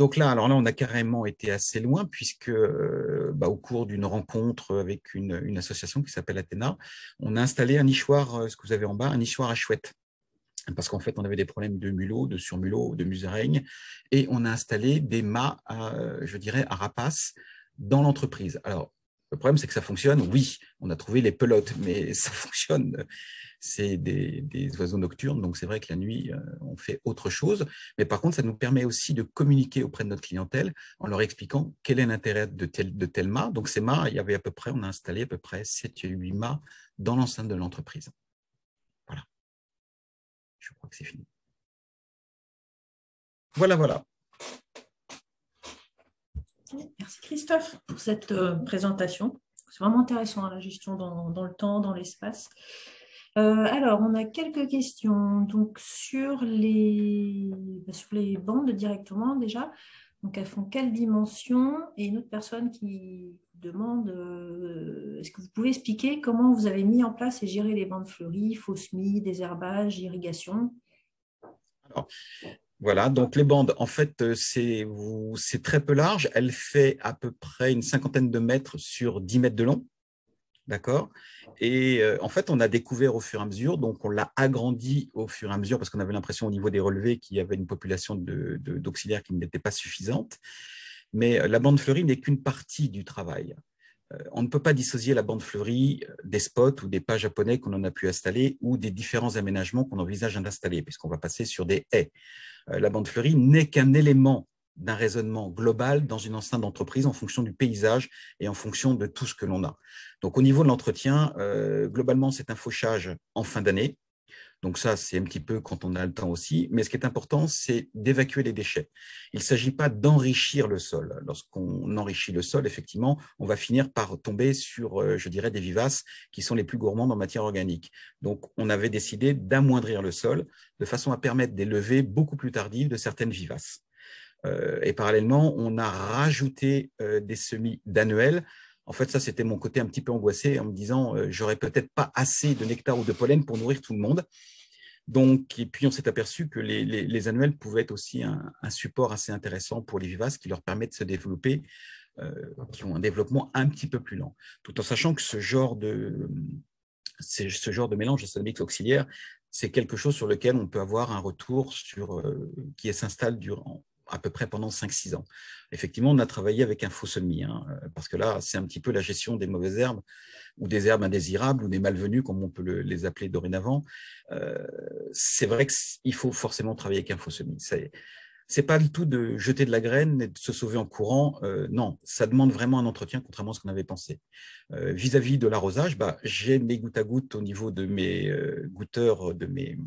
Donc là, alors là, on a carrément été assez loin puisque euh, bah, au cours d'une rencontre avec une, association qui s'appelle Athéna, on a installé un nichoir, euh, ce que vous avez en bas, un nichoir à chouette. Parce qu'en fait, on avait des problèmes de mulot, de surmulot, de musaraigne, et on a installé des mâts, à, je dirais, à rapaces dans l'entreprise. Alors, le problème, c'est que ça fonctionne. Oui, on a trouvé les pelotes, mais *laughs* ça fonctionne c'est des, oiseaux nocturnes, donc c'est vrai que la nuit, euh, on fait autre chose. Mais par contre, ça nous permet aussi de communiquer auprès de notre clientèle en leur expliquant quel est l'intérêt de tel, de tel mât. Donc ces mâts, il y avait à peu près, on a installé à peu près 7 8 mâts dans l'enceinte de l'entreprise. Voilà. Je crois que c'est fini. Voilà, voilà. Merci Christophe pour cette euh, présentation. C'est vraiment intéressant hein, la gestion dans le temps, dans l'espace. Euh, alors, on a quelques questions. Donc, sur les, bah, sur les bandes directement déjà, donc elles font quelle dimension? Et une autre personne qui demande euh, est-ce que vous pouvez expliquer comment vous avez mis en place et géré les bandes fleuries, faux semis, désherbage, irrigation? Voilà, donc les bandes, en fait, euh, c'est très peu large. Elle fait à peu près une cinquantaine de mètres sur 10 mètres de long. D'accord? Et euh, en fait, on a découvert au fur et à mesure, donc on l'a agrandi au fur et à mesure parce qu'on avait l'impression au niveau des relevés qu'il y avait une population d'auxiliaires qui n'était pas suffisante. Mais euh, la bande fleurie n'est qu'une partie du travail. Euh, on ne peut pas dissocier la bande fleurie des spots ou des pas japonais qu'on en a pu installer ou des différents aménagements qu'on envisage d'installer, puisqu'on va passer sur des haies. La bande fleurie n'est qu'un élément d'un raisonnement global dans une enceinte d'entreprise en fonction du paysage et en fonction de tout ce que l'on a. Donc au niveau de l'entretien, euh, globalement, c'est un fauchage en fin d'année. Donc ça, c'est un petit peu quand on a le temps aussi. Mais ce qui est important, c'est d'évacuer les déchets. Il ne s'agit pas d'enrichir le sol. Lorsqu'on enrichit le sol, effectivement, on va finir par tomber sur, euh, je dirais, des vivaces qui sont les plus gourmands en matière organique. Donc on avait décidé d'amoindrir le sol de façon à permettre des levées beaucoup plus tardives de certaines vivaces. Euh, et parallèlement, on a rajouté euh, des semis d'annuels. En fait, ça, c'était mon côté un petit peu angoissé en me disant, euh, j'aurais peut-être pas assez de nectar ou de pollen pour nourrir tout le monde. Donc, et puis on s'est aperçu que les, annuels pouvaient être aussi un, support assez intéressant pour les vivaces qui leur permet de se développer, qui ont un développement un petit peu plus lent. Tout en sachant que ce genre de, ce genre de mélange de auxiliaire, c'est quelque chose sur lequel on peut avoir un retour sur, qui s'installe durant, à peu près pendant 5-6 ans. Effectivement, on a travaillé avec un faux semis, hein, euh, parce que là, c'est un petit peu la gestion des mauvaises herbes ou des herbes indésirables ou des malvenues, comme on peut les appeler dorénavant. Euh, c'est vrai qu'il faut forcément travailler avec un faux semis. C'est pas du tout de jeter de la graine et de se sauver en courant. Euh, non, ça demande vraiment un entretien, contrairement à ce qu'on avait pensé. Vis-à-vis de l'arrosage, bah, j'ai mes gouttes à gouttes au niveau de mes goûteurs, de mes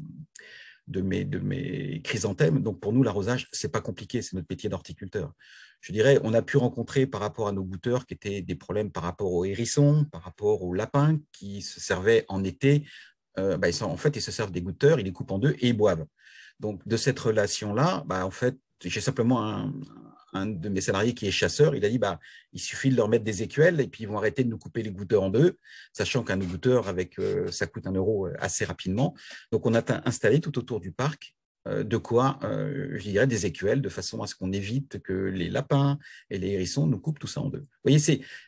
de mes, de mes chrysanthèmes. Donc pour nous, l'arrosage, c'est pas compliqué, c'est notre métier d'horticulteur. Je dirais, on a pu rencontrer par rapport à nos goûteurs qui étaient des problèmes par rapport aux hérissons, par rapport aux lapins qui se servaient en été. Euh, bah, en fait, ils se servent des goûteurs, ils les coupent en deux et ils boivent. Donc de cette relation-là, bah, en fait, j'ai simplement un, un de mes salariés qui est chasseur, il a dit bah, il suffit de leur mettre des écuelles et puis ils vont arrêter de nous couper les goûteurs en deux, sachant qu'un goûteur, avec, euh, ça coûte un euro euh, assez rapidement. Donc, on a installé tout autour du parc euh, de quoi, je dirais, des écuelles, de façon à ce qu'on évite que les lapins et les hérissons nous coupent tout ça en deux. Vous voyez,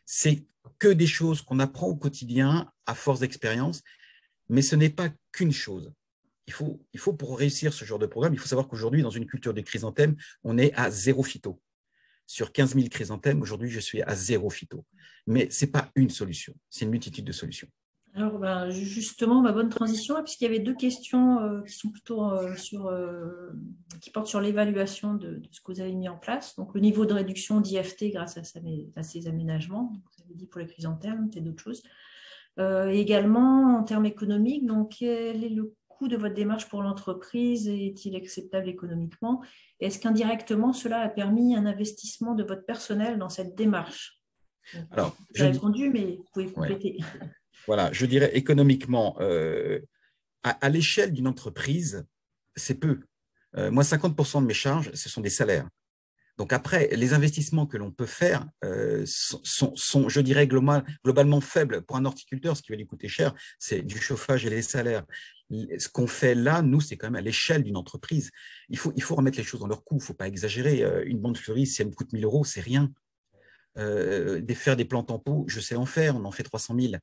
c'est que des choses qu'on apprend au quotidien à force d'expérience, mais ce n'est pas qu'une chose. Il faut, il faut, pour réussir ce genre de programme, il faut savoir qu'aujourd'hui, dans une culture des chrysanthèmes, on est à zéro phyto sur 15 000 chrysanthèmes, aujourd'hui, je suis à zéro phyto. Mais ce n'est pas une solution, c'est une multitude de solutions. Alors, ben, justement, ma bonne transition, puisqu'il y avait deux questions euh, qui sont plutôt euh, sur, euh, qui portent sur l'évaluation de, ce que vous avez mis en place. Donc, le niveau de réduction d'IFT grâce à, ces aménagements, vous avez dit pour les chrysanthèmes, c'est d'autres choses. également, en termes économiques, donc, quel est le coût de votre démarche pour l'entreprise est-il acceptable économiquement? Est-ce qu'indirectement, cela a permis un investissement de votre personnel dans cette démarche? Alors, j'ai répondu, mais vous pouvez compléter. *laughs* Voilà, je dirais économiquement, euh, à, l'échelle d'une entreprise, c'est peu. Euh, moi, 50% de mes charges, ce sont des salaires. Donc après, les investissements que l'on peut faire euh, sont, je dirais, globalement faibles. Pour un horticulteur, ce qui va lui coûter cher, c'est du chauffage et les salaires. Ce qu'on fait là, nous, c'est quand même à l'échelle d'une entreprise. Il faut, remettre les choses dans leur coût, il ne faut pas exagérer. Euh, une bande fleurie, si elle me coûte 1000 euros, c'est rien. Euh, faire des plantes en pot, je sais en faire, on en fait 300 000.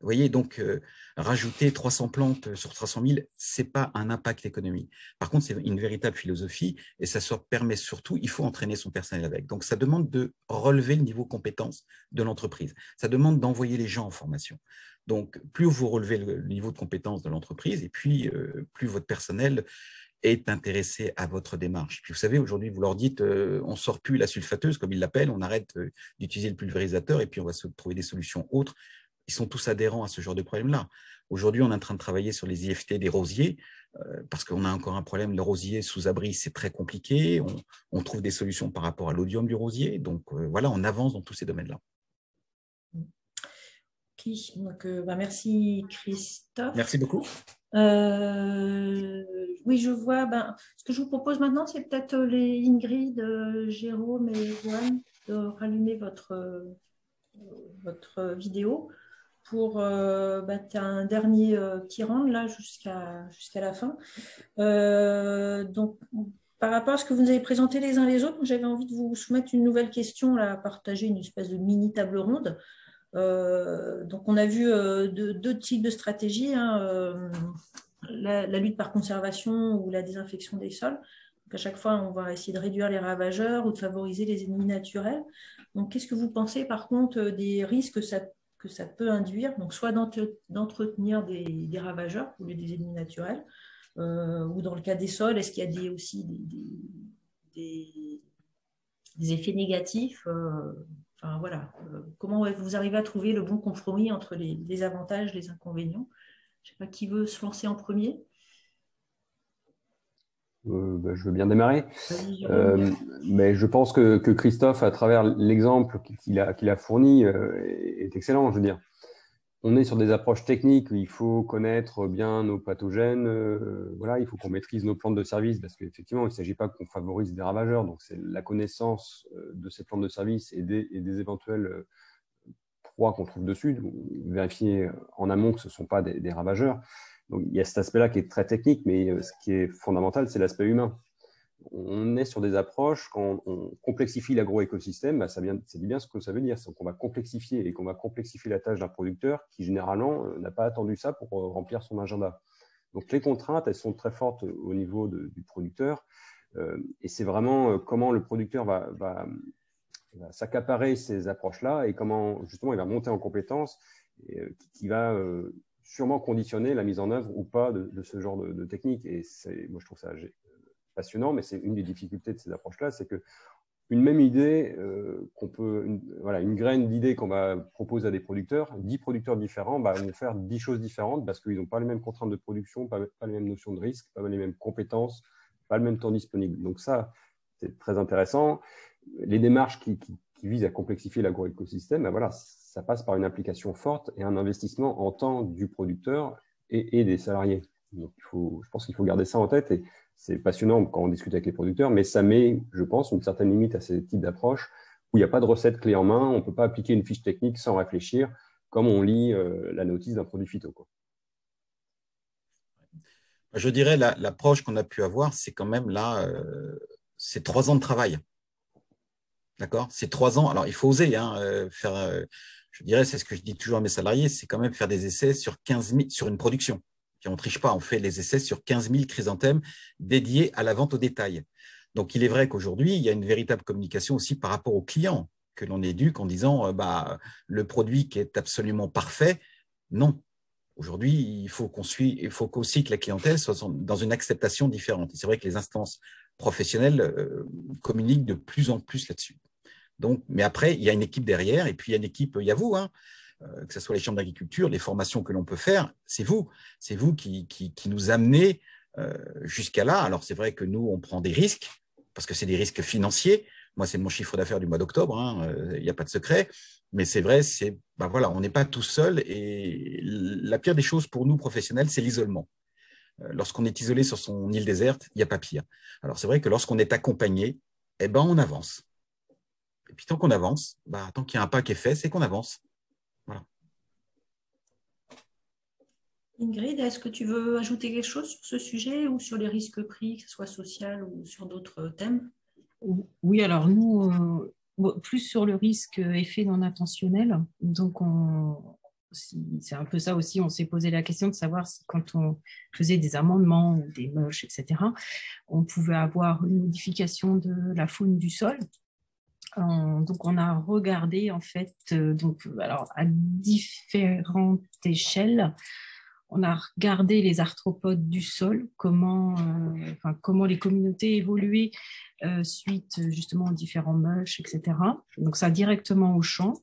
Vous voyez, donc euh, rajouter 300 plantes sur 300 000, ce n'est pas un impact économique. Par contre, c'est une véritable philosophie et ça se permet surtout, il faut entraîner son personnel avec. Donc, ça demande de relever le niveau compétence de l'entreprise. Ça demande d'envoyer les gens en formation. Donc, plus vous relevez le niveau de compétence de l'entreprise et puis euh, plus votre personnel est intéressé à votre démarche. Puis vous savez, aujourd'hui, vous leur dites, euh, on sort plus la sulfateuse, comme ils l'appellent, on arrête d'utiliser le pulvérisateur et puis on va se trouver des solutions autres ils sont tous adhérents à ce genre de problème-là. Aujourd'hui, on est en train de travailler sur les IFT des rosiers, euh, parce qu'on a encore un problème. Le rosier sous abri, c'est très compliqué. On, trouve des solutions par rapport à l'odium du rosier. Donc euh, voilà, on avance dans tous ces domaines-là. Donc, euh, bah, merci Christophe. Merci beaucoup. oui, je vois. Ben, ce que je vous propose maintenant, c'est peut-être les Ingrid, Jérôme et Juan de rallumer votre, votre vidéo pour euh, bah, un dernier euh, round là jusqu'à jusqu'à la fin. Euh, donc par rapport à ce que vous nous avez présenté les uns les autres, j'avais envie de vous soumettre une nouvelle question là, à partager une espèce de mini table ronde. donc on a vu deux, types de stratégies, hein, la, lutte par conservation ou la désinfection des sols. Donc à chaque fois, on va essayer de réduire les ravageurs ou de favoriser les ennemis naturels. Donc qu'est-ce que vous pensez par contre des risques que ça peut induire, donc soit d'entretenir des, ravageurs ou des ennemis naturels, euh, ou dans le cas des sols, est-ce qu'il y a aussi des, effets négatifs euh, Enfin voilà, euh, comment vous arrivez à trouver le bon compromis entre les, les avantages, les inconvénients? Je ne sais pas qui veut se lancer en premier. Euh, bah, je veux bien démarrer. Euh, mais je pense que, que, Christophe, à travers l'exemple qu'il a, qu'il a, fourni, euh, est excellent. Je veux dire, on est sur des approches techniques où il faut connaître bien nos pathogènes. voilà, il faut qu'on maîtrise nos plantes de service parce qu'effectivement, il ne s'agit pas qu'on favorise des ravageurs. Donc, c'est la connaissance de ces plantes de service et des, et des éventuels proies qu'on trouve dessus. Vérifier en amont que ce ne sont pas des, des ravageurs. Donc, il y a cet aspect-là qui est très technique, mais euh, ce qui est fondamental, c'est l'aspect humain. On est sur des approches, quand on complexifie l'agroécosystème, bah, ça c'est bien ce que ça veut dire, c'est qu'on va complexifier et qu'on va complexifier la tâche d'un producteur qui, généralement, euh, n'a pas attendu ça pour euh, remplir son agenda. Donc, les contraintes, elles sont très fortes au niveau du producteur. et c'est vraiment comment le producteur va, s'accaparer ces approches-là et comment, justement, il va monter en compétence et, qui va sûrement conditionner la mise en œuvre ou pas de, ce genre de, technique. Et moi, je trouve ça passionnant, mais c'est une des difficultés de ces approches-là, c'est que une même idée euh, qu'on peut, une, voilà, une graine d'idée qu'on va proposer à des producteurs, 10 producteurs différents bah, vont faire 10 choses différentes parce qu'ils n'ont pas les mêmes contraintes de production, pas, les mêmes notions de risque, pas les mêmes compétences, pas le même temps disponible. Donc ça, c'est très intéressant. Les démarches qui, visent à complexifier l'agro-écosystème, bah, voilà, ça passe par une application forte et un investissement en temps du producteur et, et des salariés. Donc il faut, je pense qu'il faut garder ça en tête et c'est passionnant quand on discute avec les producteurs, mais ça met, je pense, une certaine limite à ces types d'approches où il n'y a pas de recette clé en main, on ne peut pas appliquer une fiche technique sans réfléchir, comme on lit euh, la notice d'un produit phyto. Je dirais l'approche qu'on a pu avoir, c'est quand même là, euh, c'est trois ans de travail. D'accord? C'est trois ans. Alors, il faut oser hein, euh, faire, je dirais, c'est ce que je dis toujours à mes salariés, c'est quand même faire des essais sur 15 000, sur une production on ne triche pas, on fait les essais sur 15 000 chrysanthèmes dédiés à la vente au détail. Donc, il est vrai qu'aujourd'hui, il y a une véritable communication aussi par rapport aux clients que l'on éduque en disant euh, bah, le produit qui est absolument parfait, non. Aujourd'hui, il faut qu'on il faut qu'aussi que la clientèle soit dans une acceptation différente. c'est vrai que les instances professionnelles euh, communiquent de plus en plus là-dessus. Donc, mais après, il y a une équipe derrière, et puis il y a une équipe, il y a vous, hein, euh, que ce soit les chambres d'agriculture, les formations que l'on peut faire, c'est vous. C'est vous qui, nous amenez euh, jusqu'à là. Alors c'est vrai que nous, on prend des risques, parce que c'est des risques financiers. Moi, c'est mon chiffre d'affaires du mois d'octobre, hein, euh, il n'y a pas de secret. Mais c'est vrai, c'est ben voilà, on n'est pas tout seul. Et la pire des choses pour nous, professionnels, c'est l'isolement. Lorsqu'on est isolé sur son île déserte, il n'y a pas pire. Alors c'est vrai que lorsqu'on est accompagné, eh ben, on avance. Et puis tant qu'on avance, bah, tant qu'il y a un pas qui est fait, c'est qu'on avance. Ingrid, est-ce que tu veux ajouter quelque chose sur ce sujet ou sur les risques pris, que ce soit social ou sur d'autres thèmes? Oui, alors nous, euh, plus sur le risque effet non intentionnel. Donc, c'est un peu ça aussi, on s'est posé la question de savoir si quand on faisait des amendements ou des moches, etc., on pouvait avoir une modification de la faune du sol. Donc, on a regardé en fait, euh, donc, alors à différentes échelles, on a regardé les arthropodes du sol, comment, euh, comment les communautés évoluaient euh, suite justement aux différents mulch, etc. Donc ça directement au champ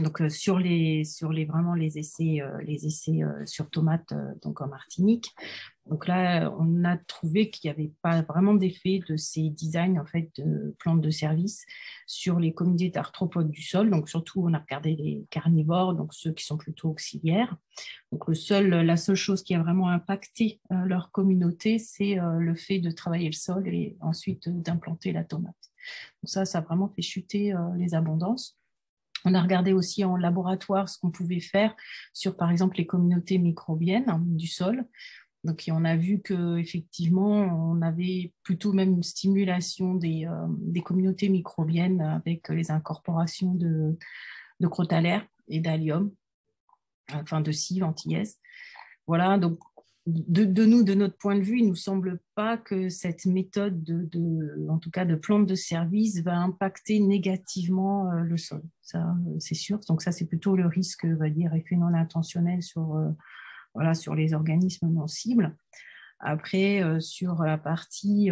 donc euh, sur les vraiment les essais euh, euh, sur tomates donc en Martinique. Donc là on a trouvé qu'il n'y avait pas vraiment d'effet de ces designs en fait de plantes de service sur les communautés d'arthropodes du sol. Donc surtout on a regardé les carnivores donc ceux qui sont plutôt auxiliaires. Donc la seule chose qui a vraiment impacté leur communauté c'est le fait de travailler le sol et ensuite d'implanter la tomate. Donc ça ça a vraiment fait chuter les abondances on a regardé aussi en laboratoire ce qu'on pouvait faire sur, par exemple, les communautés microbiennes hein, du sol. Donc, on a vu qu'effectivement, on avait plutôt même une stimulation des, euh, communautés microbiennes avec les incorporations de, de et d'allium, enfin de cive antillaise. Voilà, donc de, nous, de notre point de vue, il ne nous semble pas que cette méthode, de, en tout cas de plante de service, va impacter négativement euh, le sol. Ça, euh, c'est sûr. Donc ça, c'est plutôt le risque, va dire, effet non intentionnel sur, euh, voilà, sur les organismes non cibles. Après, sur la partie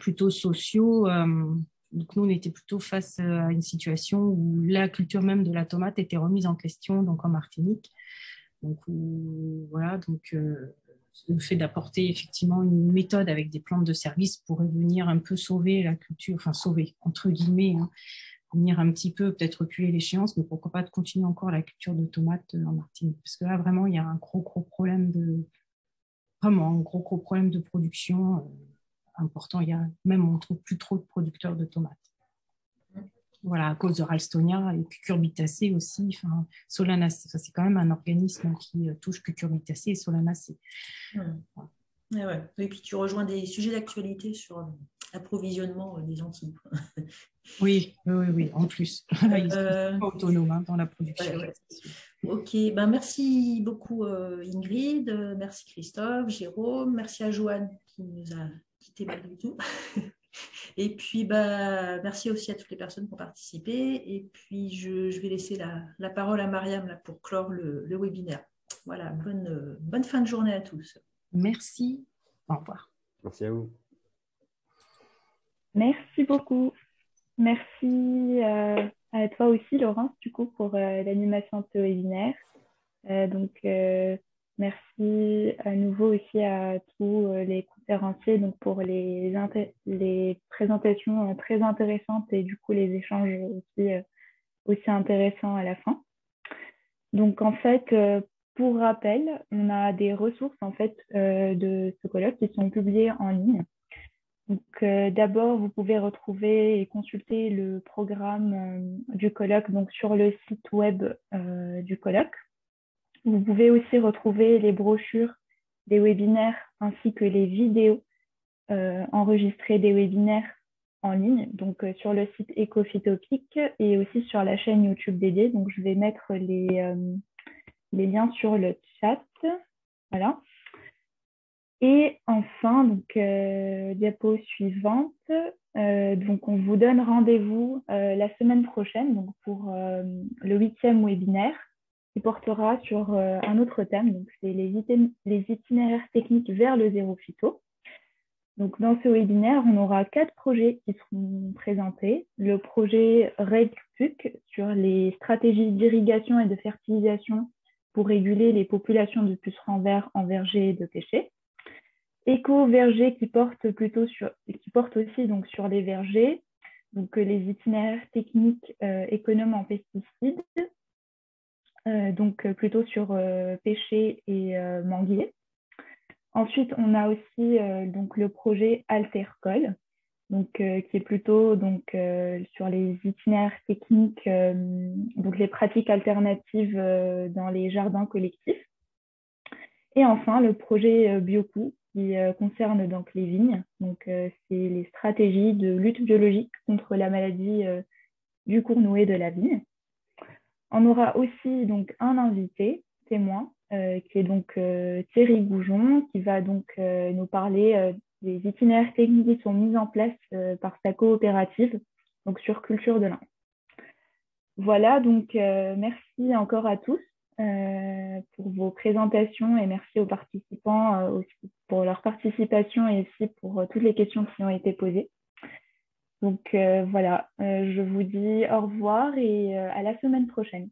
plutôt sociaux, nous, on était plutôt face à une situation où la culture même de la tomate était remise en question, donc en Martinique. Donc voilà, donc euh, le fait d'apporter effectivement une méthode avec des plantes de service pourrait venir un peu sauver la culture, enfin sauver entre guillemets, hein, venir un petit peu peut-être reculer l'échéance, mais pourquoi pas de continuer encore la culture de tomates en Martinique, parce que là vraiment il y a un gros gros problème de vraiment un gros gros problème de production euh, important. Il y a même on trouve plus trop de producteurs de tomates voilà, à cause de Ralstonia et cucurbitacées aussi, enfin, solanacées. c'est quand même un organisme qui euh, touche cucurbitacées et solanacées. Et puis tu rejoins des sujets d'actualité sur euh, l'approvisionnement euh, des Antilles. *laughs* oui, oui, oui, en plus. *laughs* Ils sont pas autonomes hein, dans la production. ok, ben, merci beaucoup Ingrid, merci Christophe, Jérôme, merci à Joanne qui nous a quitté malgré tout. *laughs* Et puis, bah, merci aussi à toutes les personnes qui ont participé. Et puis, je, vais laisser la, parole à Mariam là, pour clore le, webinaire. Voilà, bonne, bonne fin de journée à tous. Merci. Au revoir. Merci à vous. Merci beaucoup. Merci à toi aussi, Laurence, du coup, pour l'animation de ce webinaire. donc, merci à nouveau aussi à tous les donc pour les, les présentations très intéressantes et du coup les échanges aussi, aussi intéressants à la fin. Donc, en fait, pour rappel, on a des ressources en fait euh, de ce colloque qui sont publiées en ligne. Donc euh, d'abord, vous pouvez retrouver et consulter le programme euh, du colloque donc sur le site web du colloque. Vous pouvez aussi retrouver les brochures des webinaires ainsi que les vidéos enregistrées des webinaires en ligne, donc sur le site Ecophytopic et aussi sur la chaîne YouTube dédiée. Donc je vais mettre les les liens sur le chat. Voilà. Et enfin, donc, euh, diapo suivante. Euh, donc, on vous donne rendez-vous euh, la semaine prochaine donc pour le huitième webinaire qui portera sur un autre thème. Donc, c'est les, itinéraires techniques vers le zéro phyto. Dans ce webinaire, on aura quatre projets qui seront présentés. Le projet REGPUC sur les stratégies d'irrigation et de fertilisation pour réguler les populations de pucerons verts en verger de pêcher. Éco-verger qui porte aussi sur les vergers, donc les itinéraires techniques euh, économes en pesticides, euh, donc plutôt sur euh, pêcher et manguier. Ensuite, on a aussi donc le projet Altercol, donc, euh, qui est plutôt donc, euh, sur les itinéraires techniques, euh, donc les pratiques alternatives dans les jardins collectifs. Et enfin, le projet Biocoup, qui concerne donc les vignes. Donc, c'est les stratégies de lutte biologique contre la maladie du cournouet de la vigne. On aura aussi donc un invité témoin, qui est donc Thierry Goujon, qui va donc nous parler des itinéraires techniques qui sont mis en place euh, par sa coopérative, sur Culture de l'Inde. Voilà, donc euh, merci encore à tous euh, pour vos présentations et merci aux participants aussi pour leur participation et aussi pour toutes les questions qui ont été posées. Donc voilà, je vous dis au revoir et à la semaine prochaine.